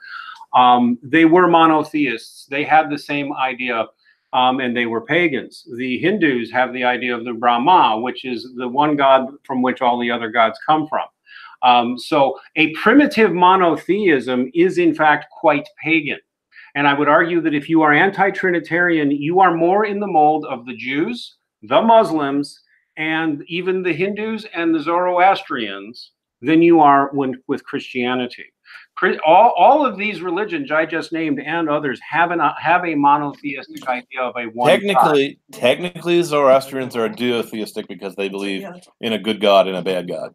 Um, they were monotheists. They had the same idea um, and they were pagans. The Hindus have the idea of the Brahma, which is the one god from which all the other gods come from. Um, so a primitive monotheism is in fact quite pagan. And I would argue that if you are anti Trinitarian, you are more in the mold of the Jews, the Muslims, and even the Hindus and the Zoroastrians than you are when, with Christianity. All, all of these religions I just named and others have an have a monotheistic idea of a one. God. Technically, technically, Zoroastrians are duotheistic because they believe in a good God and a bad God.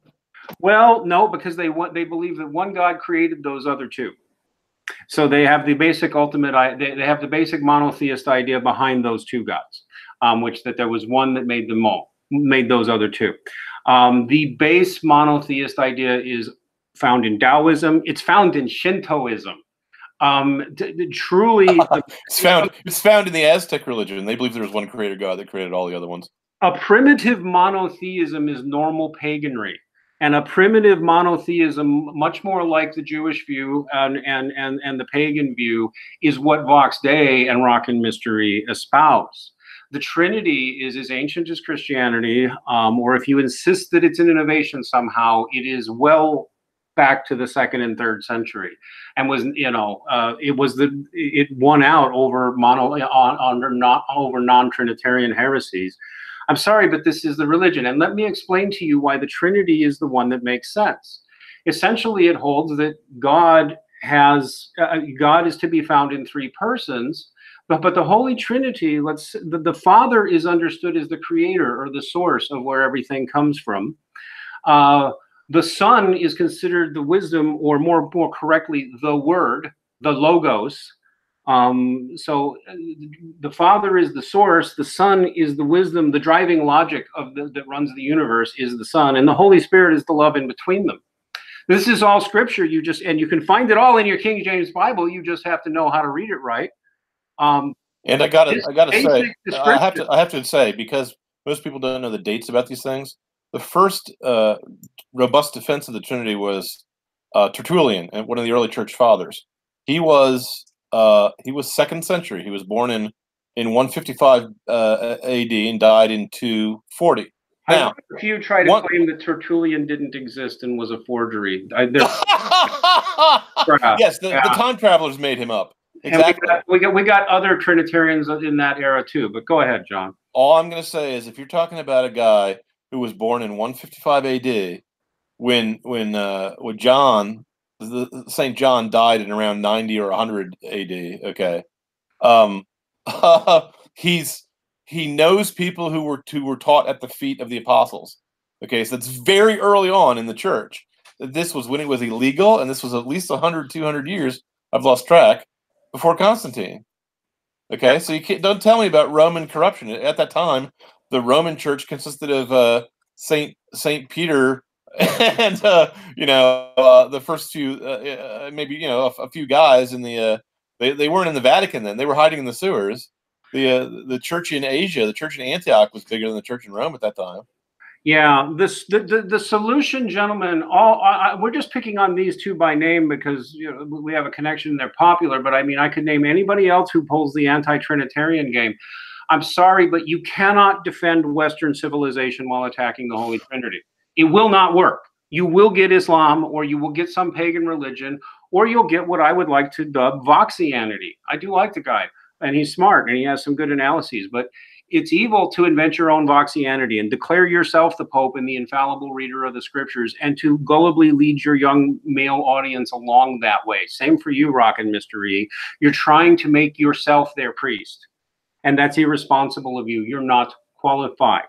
Well, no, because they want they believe that one God created those other two. So they have the basic ultimate they, they have the basic monotheist idea behind those two gods, um, which that there was one that made them all, made those other two. Um, the base monotheist idea is found in Taoism. It's found in Shintoism. Um, truly, the It's found. It's found in the Aztec religion. They believe there was one creator God that created all the other ones. a primitive monotheism is normal paganry and a primitive monotheism much more like the jewish view and and and, and the pagan view is what Vox Day and rock and mystery espouse the trinity is as ancient as christianity um, or if you insist that it's an innovation somehow it is well back to the second and third century and was you know uh, it was the it won out over mono on, on not over non-trinitarian heresies I'm sorry, but this is the religion. And let me explain to you why the Trinity is the one that makes sense. Essentially, it holds that God has uh, God is to be found in three persons, but but the Holy Trinity, let's the, the Father is understood as the creator or the source of where everything comes from. Uh, the Son is considered the wisdom, or more more correctly, the Word, the Logos. Um, so the Father is the source, the Son is the wisdom, the driving logic of the, that runs the universe is the Son, and the Holy Spirit is the love in between them. This is all Scripture. You just and you can find it all in your King James Bible. You just have to know how to read it right. Um, And I gotta, I gotta say, I have to, I have to say because most people don't know the dates about these things. The first uh, robust defense of the Trinity was uh, Tertullian, and one of the early church fathers. He was, uh, he was second century. He was born in in 155 uh, AD and died in 240. I Now, if you try to one- claim that Tertullian didn't exist and was a forgery, I, yes, the, Yeah. the time travelers made him up. And we Exactly. got, we got we got other Trinitarians in that era too. But go ahead, John. All I'm going to say is if you're talking about a guy who was born in 155 AD, when when uh, when John, the, Saint John died in around 90 or 100 AD, okay, um, he's he knows people who were who were taught at the feet of the apostles. Okay, so it's very early on in the church. That this was when it was illegal, and this was at least 100, 200 years. I've lost track before Constantine. Okay, so you can't don't tell me about Roman corruption. At that time, the Roman Church consisted of uh, Saint Saint Peter and uh, you know uh, the first few uh, uh, maybe you know a, a few guys in the uh, they they weren't in the Vatican then they were hiding in the sewers. The the church in Asia, the church in Antioch, was bigger than the church in Rome at that time. Yeah, this the, the, the solution, gentlemen. All I, we're just picking on these two by name because you know we have a connection. They're popular, but I mean, I could name anybody else who pulls the anti-Trinitarian game. I'm sorry, but you cannot defend Western civilization while attacking the Holy Trinity. It will not work. You will get Islam, or you will get some pagan religion, or you'll get what I would like to dub Voxianity. I do like the guy, and he's smart and he has some good analyses, but it's evil to invent your own Voxianity and declare yourself the Pope and the infallible reader of the scriptures and to gullibly lead your young male audience along that way. Same for you, Rockin' Mr. E. You're trying to make yourself their priest, and that's irresponsible of you. You're not qualified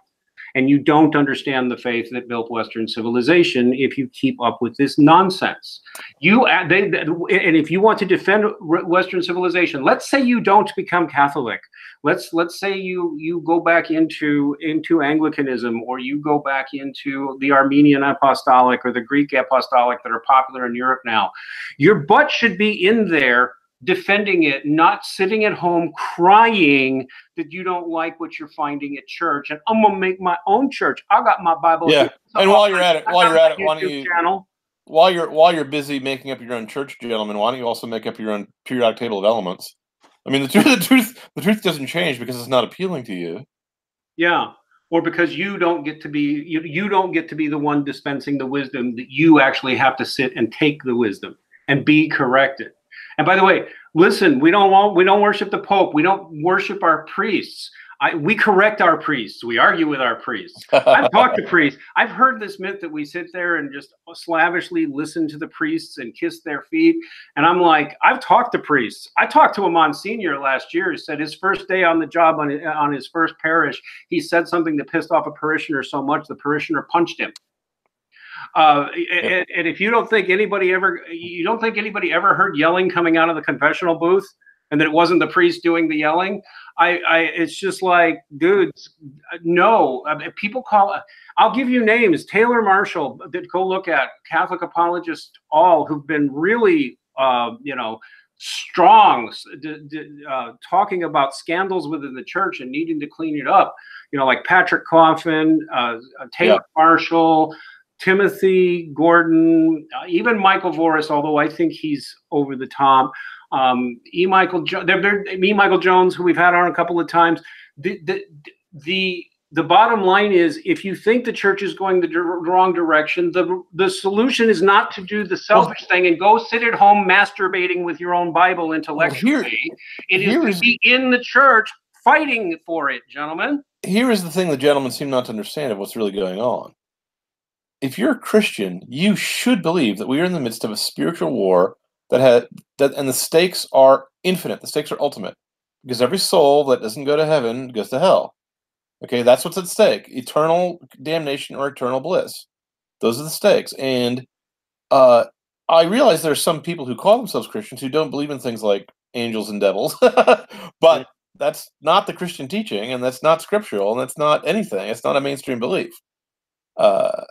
and you don't understand the faith that built Western civilization if you keep up with this nonsense. You uh, they, and if you want to defend Western civilization, let's say you don't become Catholic. Let's let's say you you go back into into Anglicanism or you go back into the Armenian Apostolic or the Greek Apostolic that are popular in Europe now. Your butt should be in there defending it, not sitting at home crying that you don't like what you're finding at church. And I'm gonna make my own church. I got my Bible. Yeah, and while you're at it, while you're at it, why don't you? Channel. While you're while you're busy making up your own church, gentlemen, why don't you also make up your own periodic table of elements? I mean, the truth, the truth, the truth doesn't change because it's not appealing to you. Yeah, or because you don't get to be you, you don't get to be the one dispensing the wisdom that you actually have to sit and take the wisdom and be corrected. And by the way, listen, we don't want, we don't worship the Pope. We don't worship our priests. I, we correct our priests. We argue with our priests. I've talked to priests. I've heard this myth that we sit there and just slavishly listen to the priests and kiss their feet. And I'm like, I've talked to priests. I talked to a Monsignor last year who said his first day on the job on, on his first parish, he said something that pissed off a parishioner so much the parishioner punched him. Uh, and, and, if you don't think anybody ever, you don't think anybody ever heard yelling coming out of the confessional booth, and that it wasn't the priest doing the yelling, I, I it's just like, dudes, no. People call. I'll give you names: Taylor Marshall. That go look at Catholic apologists, all who've been really, uh, you know strong uh, talking about scandals within the church and needing to clean it up you know like patrick coffin uh, taylor yeah. marshall Timothy Gordon, uh, even Michael Voris, although I think he's over the top. Um, E. Michael, jo- they're, they're, E. Michael Jones, who we've had on a couple of times. The, the the the bottom line is, if you think the church is going the wrong direction, the the solution is not to do the selfish thing and go sit at home masturbating with your own Bible intellectually. Well, here, it is to be in the church fighting for it, gentlemen. Here is the thing the gentlemen seem not to understand of what's really going on if you're a Christian, you should believe that we are in the midst of a spiritual war that had that and the stakes are infinite. The stakes are ultimate. Because every soul that doesn't go to heaven goes to hell. Okay, that's what's at stake. Eternal damnation or eternal bliss. Those are the stakes. And uh I realize there are some people who call themselves Christians who don't believe in things like angels and devils. but that's not the Christian teaching, and that's not scriptural, and that's not anything. It's not a mainstream belief. Uh,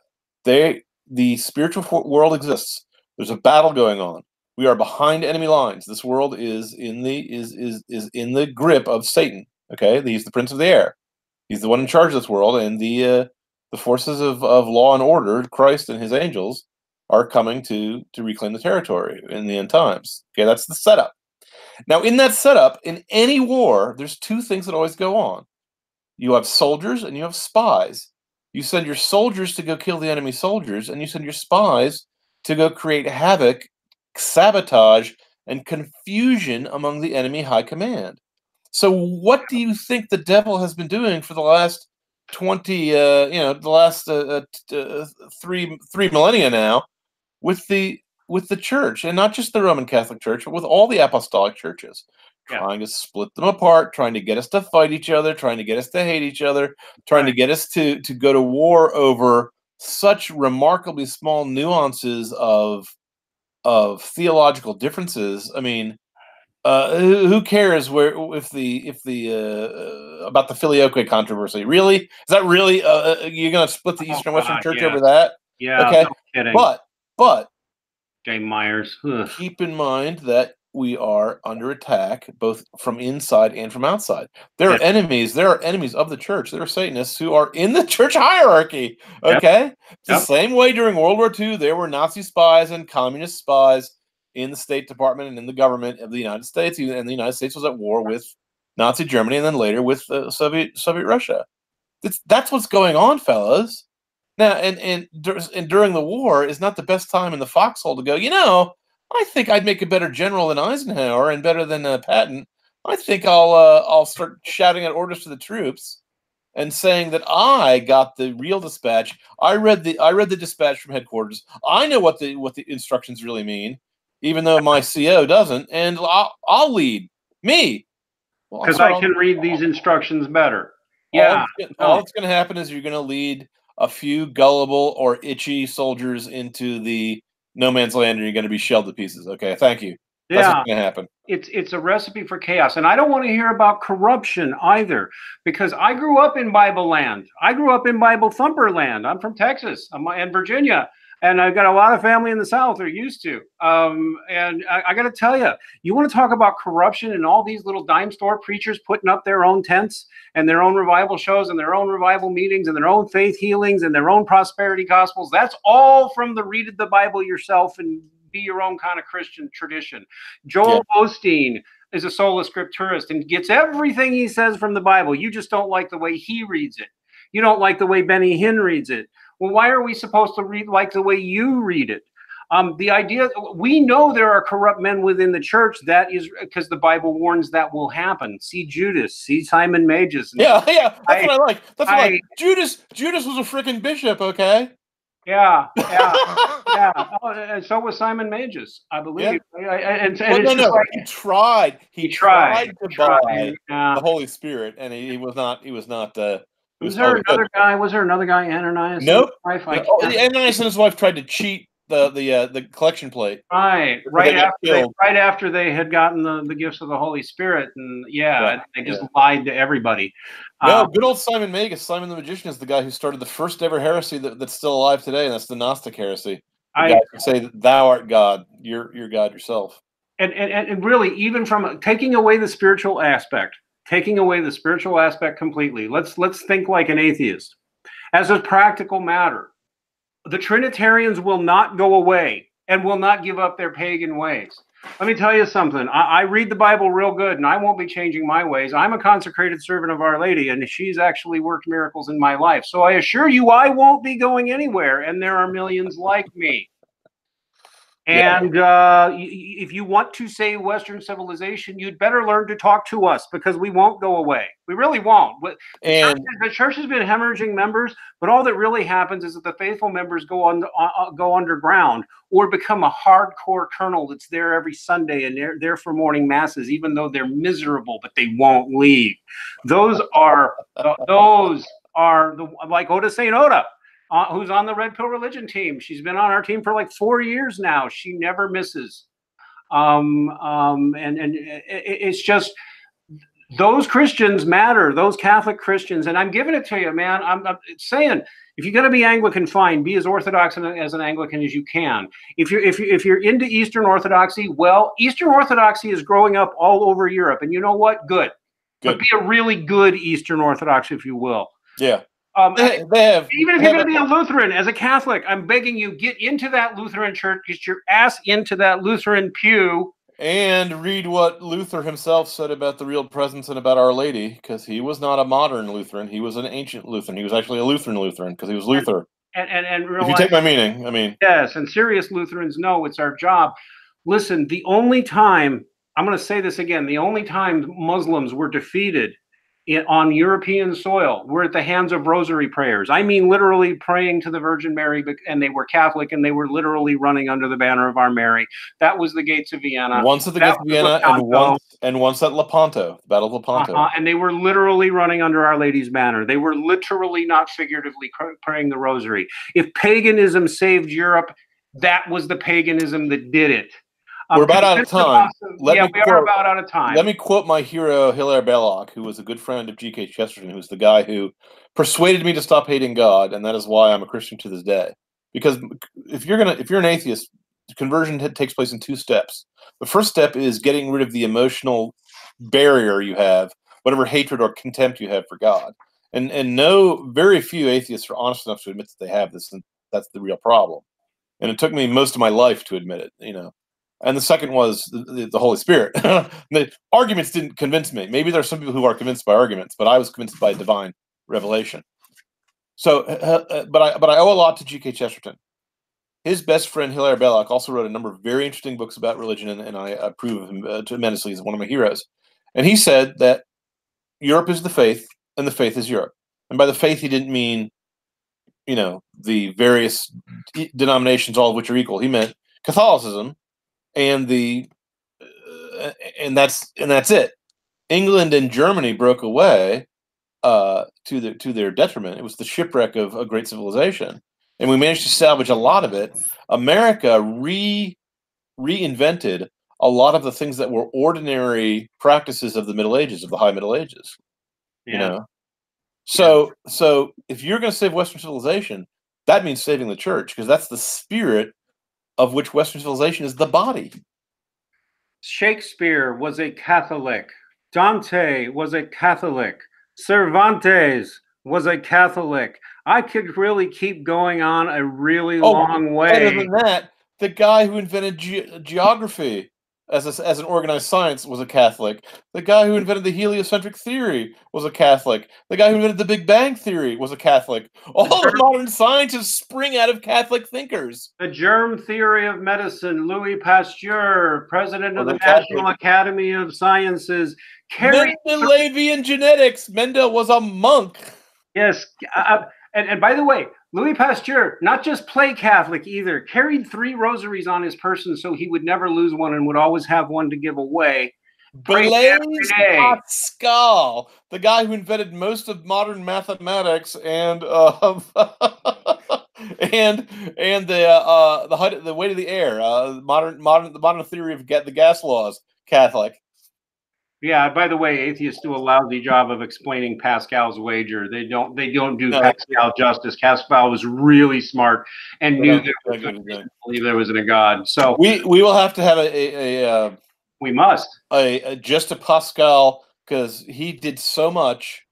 they the spiritual world exists. There's a battle going on. We are behind enemy lines. This world is in the is is is in the grip of Satan. Okay, he's the prince of the air. He's the one in charge of this world, and the uh, the forces of, of law and order, Christ and his angels, are coming to to reclaim the territory in the end times. Okay, that's the setup. Now, in that setup, in any war, there's two things that always go on. You have soldiers and you have spies. You send your soldiers to go kill the enemy soldiers, and you send your spies to go create havoc, sabotage, and confusion among the enemy high command. So, what do you think the devil has been doing for the last twenty, uh, you know, the last uh, uh, uh, three three millennia now, with the with the church, and not just the Roman Catholic Church, but with all the apostolic churches? Yeah. trying to split them apart, trying to get us to fight each other, trying to get us to hate each other, trying right. to get us to to go to war over such remarkably small nuances of of theological differences. I mean, uh, who, who, cares where if the if the uh, about the filioque controversy? Really, is that really uh, uh you're going to split the oh, Eastern oh, Western God, Church yeah. over that? Yeah. Okay. No but but Jay Myers. Ugh. Keep in mind that we are under attack both from inside and from outside. There are enemies. There are enemies of the church. There are Satanists who are in the church hierarchy. Okay, yep. the yep. same way during World War II there were Nazi spies and communist spies in the State Department and in the government of the United States, and the United States was at war with Nazi Germany and then later with uh, Soviet Soviet Russia. It's, that's what's going on, fellas. Now, and, and and during the war is not the best time in the foxhole to go. You know, I think I'd make a better general than Eisenhower and better than uh, Patton. I think I'll uh, I'll start shouting out orders to the troops and saying that I got the real dispatch. I read the I read the dispatch from headquarters. I know what the what the instructions really mean, even though my CO doesn't, and I'll, I'll lead me because well, I can read these instructions better. Yeah, all that's going to happen is you're going to lead a few gullible or itchy soldiers into the no man's land, and you're going to be shelled to pieces. Okay, thank you. That's yeah, going to happen. It's it's a recipe for chaos, and I don't want to hear about corruption either, because I grew up in Bible land. I grew up in Bible thumper land. I'm from Texas, I'm in Virginia, and I've got a lot of family in the South are used to. Um, and I, I got to tell you, you want to talk about corruption and all these little dime store preachers putting up their own tents and their own revival shows and their own revival meetings and their own faith healings and their own prosperity gospels. That's all from the read of the Bible yourself and be your own kind of Christian tradition. Joel yeah. Osteen is a sola scripturist and gets everything he says from the Bible. You just don't like the way he reads it. You don't like the way Benny Hinn reads it. Well, why are we supposed to read like the way you read it? Um, the idea we know there are corrupt men within the church. That is because the Bible warns that will happen. See Judas, see Simon Magus. Yeah, yeah, that's I, what I like. That's what I, I like. Judas, Judas was a freaking bishop. Okay. Yeah, yeah, yeah. Oh, and so was Simon Magus, I believe. Yeah. And, and, well, no, no, like, he tried. He, he tried, tried, to buy the Holy Spirit, and he, he, was not. He was not. Uh, was, was there another good. guy? Was there another guy, Ananias? Nope. Wife? No, oh, Ananias and his wife tried to cheat the the uh, the collection plate. Right, right after they, right after they had gotten the, the gifts of the Holy Spirit, and yeah, yeah they just yeah. lied to everybody. No, um, good old Simon Magus, Simon the magician, is the guy who started the first ever heresy that, that's still alive today, and that's the Gnostic heresy. The I say that thou art God, you're you're God yourself. And, and and really, even from taking away the spiritual aspect, taking away the spiritual aspect completely. Let's let's think like an atheist. As a practical matter, the Trinitarians will not go away and will not give up their pagan ways. Let me tell you something. I, I, read the Bible real good, and I won't be changing my ways. I'm a consecrated servant of Our Lady, and she's actually worked miracles in my life. So I assure you, I won't be going anywhere, and there are millions like me. And uh, if you want to say Western civilization, you'd better learn to talk to us because we won't go away. We really won't. And the church has been hemorrhaging members, but all that really happens is that the faithful members go on uh, uh, go underground or become a hardcore kernel that's there every Sunday and they're there for morning masses, even though they're miserable, but they won't leave. Those are those are the like Oda Saint Oda uh, who's on the Red Pill Religion team. She's been on our team for like four years now. She never misses. Um, um, and and it, it's just those Christians matter. Those Catholic Christians, and I'm giving it to you, man. I'm, I'm saying if you're going to be Anglican, fine. Be as orthodox as an Anglican as you can. If you're if you if you're into Eastern Orthodoxy, well, Eastern Orthodoxy is growing up all over Europe, and you know what? Good. Good. But be a really good Eastern Orthodox, if you will. Yeah. Um, they, they have, even if you're going to be a Lutheran, as a Catholic, I'm begging you get into that Lutheran church, get your ass into that Lutheran pew, and read what Luther himself said about the real presence and about Our Lady, because he was not a modern Lutheran; he was an ancient Lutheran. He was actually a Lutheran Lutheran because he was Luther. And and, and realize, if you take my meaning, I mean yes, and serious Lutherans know it's our job. Listen, the only time I'm going to say this again, the only time Muslims were defeated on European soil were at the hands of rosary prayers. I mean, literally praying to the Virgin Mary, and they were Catholic, and they were literally running under the banner of Our Mary. That was the gates of Vienna. Once at the gates of Vienna, and once and once at Lepanto, the Battle of Lepanto. Uh-huh, and they were literally running under Our Lady's banner. They were literally, not figuratively, praying the rosary. If paganism saved Europe, that was the paganism that did it. We're uh, about out of time. Let yeah, we quote, are about out of time. Let me quote my hero Hilaire Belloc, who was a good friend of G.K. Chesterton, who's the guy who persuaded me to stop hating God, and that is why I'm a Christian to this day. Because if you're gonna, if you're an atheist, conversion t- takes place in two steps. The first step is getting rid of the emotional barrier you have, whatever hatred or contempt you have for God. And and no, very few atheists are honest enough to admit that they have this, and that's the real problem. And it took me most of my life to admit it. You know, and the second was the, the Holy Spirit. the arguments didn't convince me. Maybe there's some people who are convinced by arguments, but I was convinced by divine revelation. So, uh, but I but I owe a lot to G.K. Chesterton. his best friend Hilaire Belloc also wrote a number of very interesting books about religion, and, and I approve of him uh, tremendously. He's one of my heroes. And he said that Europe is the faith, and the faith is Europe. And by the faith, he didn't mean, you know, the various denominations, all of which are equal. He meant Catholicism, and the, uh, and that's and that's it. England and Germany broke away uh, to their to their detriment. It was the shipwreck of a great civilization, and we managed to salvage a lot of it. America re reinvented a lot of the things that were ordinary practices of the Middle Ages, of the High Middle Ages. Yeah. You know, so so if you're going to save Western civilization, that means saving the church because that's the spirit of which Western civilization is the body. Shakespeare was a Catholic. Dante was a Catholic. Cervantes was a Catholic. I could really keep going on a really Oh, long Better way. than that, the guy who invented ge- geography as a, as an organized science was a Catholic. The guy who invented the heliocentric theory was a Catholic. The guy who invented the Big Bang theory was a Catholic. All the modern scientists spring out of Catholic thinkers. The germ theory of medicine, Louis Pasteur, president of the. National Academy of Sciences, carried Mendelian genetics. Mendel was a monk. Yes, uh, and and by the way, Louis Pasteur not just play Catholic either. Carried three rosaries on his person so he would never lose one and would always have one to give away. Blaise. Pascal, the guy who invented most of modern mathematics and uh, and and the uh, the height, the weight of the air, uh, modern modern the modern theory of the gas laws, Catholic. Yeah. By the way, atheists do a lousy job of explaining Pascal's wager. They don't. They don't do No. Pascal justice. Pascal was really smart and knew Yeah, there was yeah, no good, good. reason to believe there wasn't a God. So We we will have to have a a, a, uh, we must. a, a just a Pascal because he did so much.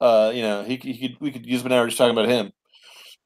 Uh, you know, he, he could we could use an hour just talking about him,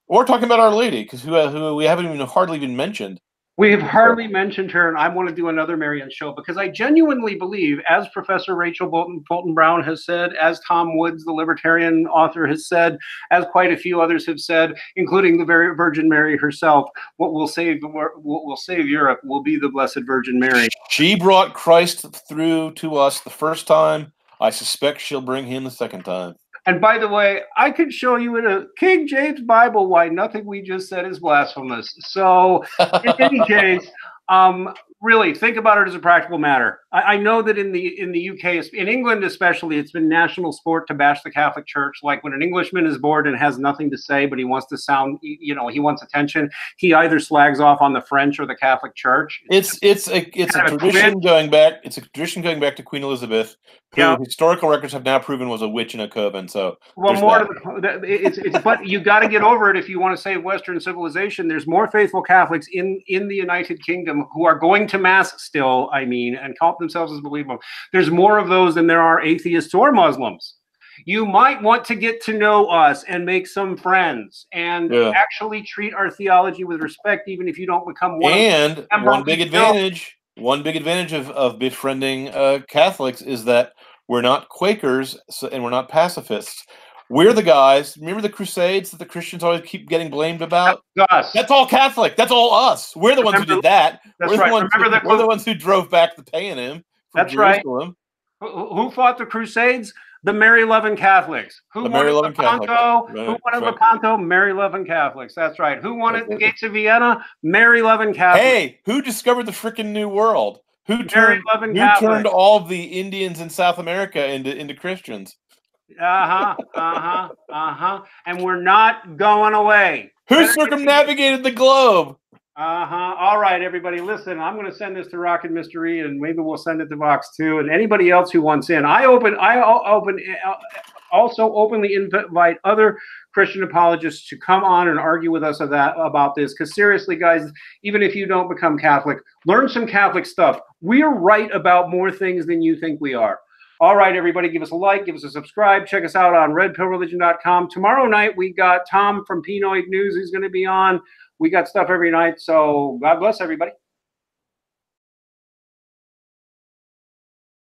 or talking about Our Lady because who who we haven't even hardly even mentioned. We've hardly mentioned her, and I want to do another Marian show because I genuinely believe, as Professor Rachel Fulton, Fulton Brown has said, as Tom Woods, the libertarian author, has said, as quite a few others have said, including the very Virgin Mary herself, what will save what will save Europe will be the Blessed Virgin Mary. She brought Christ through to us the first time. I suspect she'll bring him the second time. And by the way, I could show you in a King James Bible why nothing we just said is blasphemous. So in any case, um, really think about it as a practical matter. I, I know that in the in the UK, in England especially, it's been national sport to bash the Catholic Church. Like when an Englishman is bored and has nothing to say, but he wants to sound, you know, he wants attention. He either slags off on the French or the Catholic Church. It's it's a it's a Kind of a tradition going back. It's a tradition going back to Queen Elizabeth, who Yeah. historical records have now proven was a witch and a coven. So Well, more that. to the, it's, it's but you got to get over it if you want to save Western civilization. There's more faithful Catholics in in the United Kingdom who are going to mass still. I mean, and call themselves as believable. There's more of those than there are atheists or Muslims. You might want to get to know us and make some friends and Yeah. actually treat our theology with respect, even if you don't become one. and one big advantage, one big advantage of of befriending uh, Catholics is that we're not Quakers and we're not pacifists. We're the guys. Remember the Crusades that the Christians always keep getting blamed about? us. That's all Catholic. That's all us. We're the ones who did that. That's we're right. The ones Remember who, the we're the ones who drove back the panem. From That's right. Who who fought the Crusades? The Mary Loving Catholics. Who The Mary Catholics. Lepanto? Right, Who won at right. Lepanto? Mary Loving Catholics. That's right. Who won at the gates of Vienna? Mary Loving Catholics. Hey, who discovered the freaking New World? Who turned who turned all of the Indians in South America into into Christians? Uh huh. Uh huh. Uh huh. And we're not going away. Who circumnavigated the globe? Uh huh. All right, everybody, listen. I'm going to send this to Rocket Mystery, and maybe we'll send it to Vox too, and anybody else who wants in. I open. I open. uh, Also, openly invite other Christian apologists to come on and argue with us of that about this. Because seriously, guys, even if you don't become Catholic, learn some Catholic stuff. We're right about more things than you think we are. All right, everybody, give us a like, give us a subscribe. Check us out on redpillreligion.com. Tomorrow night, we got Tom from Pinoid News who's going to be on. We got stuff every night. So God bless everybody.